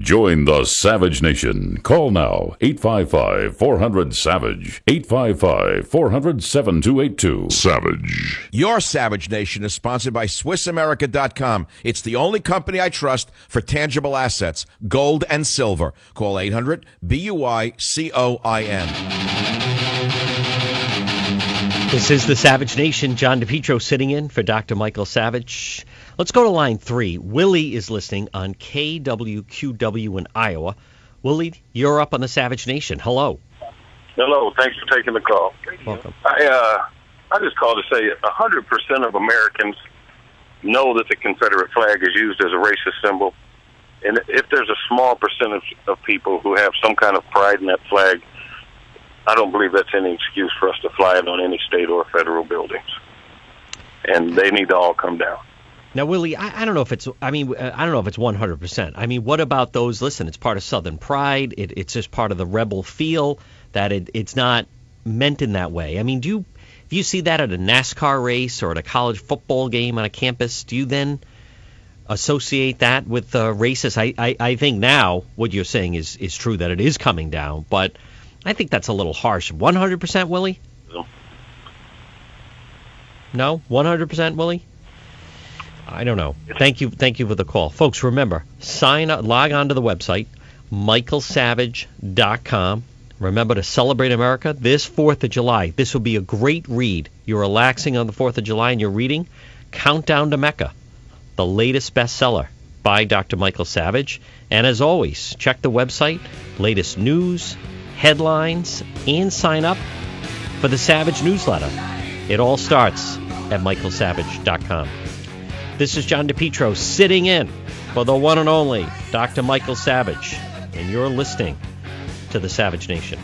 Join the Savage Nation. Call now 855 400 Savage. 855 400 7282. Savage. Your Savage Nation is sponsored by SwissAmerica.com. It's the only company I trust for tangible assets, gold and silver. Call 800 B U I C O I N. This is the Savage Nation. John DePetro sitting in for Dr. Michael Savage. Let's go to line three. Willie is listening on KWQW in Iowa. Willie, you're up on the Savage Nation. Hello. Hello, thanks for taking the call. Welcome. I uh, I just called to say hundred percent of Americans know that the Confederate flag is used as a racist symbol, and if there's a small percentage of people who have some kind of pride in that flag, I don't believe that's any excuse for us to fly it on any state or federal buildings. And they need to all come down. Now, Willie, I, I don't know if it's. I mean, uh, I don't know if it's 100. percent I mean, what about those? Listen, it's part of Southern pride. It, it's just part of the rebel feel that it, it's not meant in that way. I mean, do you if you see that at a NASCAR race or at a college football game on a campus, do you then associate that with uh, racist? I, I I think now what you're saying is is true that it is coming down, but I think that's a little harsh. 100 percent, Willie. No. No, 100 percent, Willie. I don't know. Thank you, thank you for the call, folks. Remember, sign up, log on to the website, michaelsavage.com. Remember to celebrate America this Fourth of July. This will be a great read. You're relaxing on the Fourth of July and you're reading Countdown to Mecca, the latest bestseller by Dr. Michael Savage. And as always, check the website, latest news, headlines, and sign up for the Savage newsletter. It all starts at michaelsavage.com. This is John DePetro sitting in for the one and only Dr. Michael Savage, and you're listening to the Savage Nation.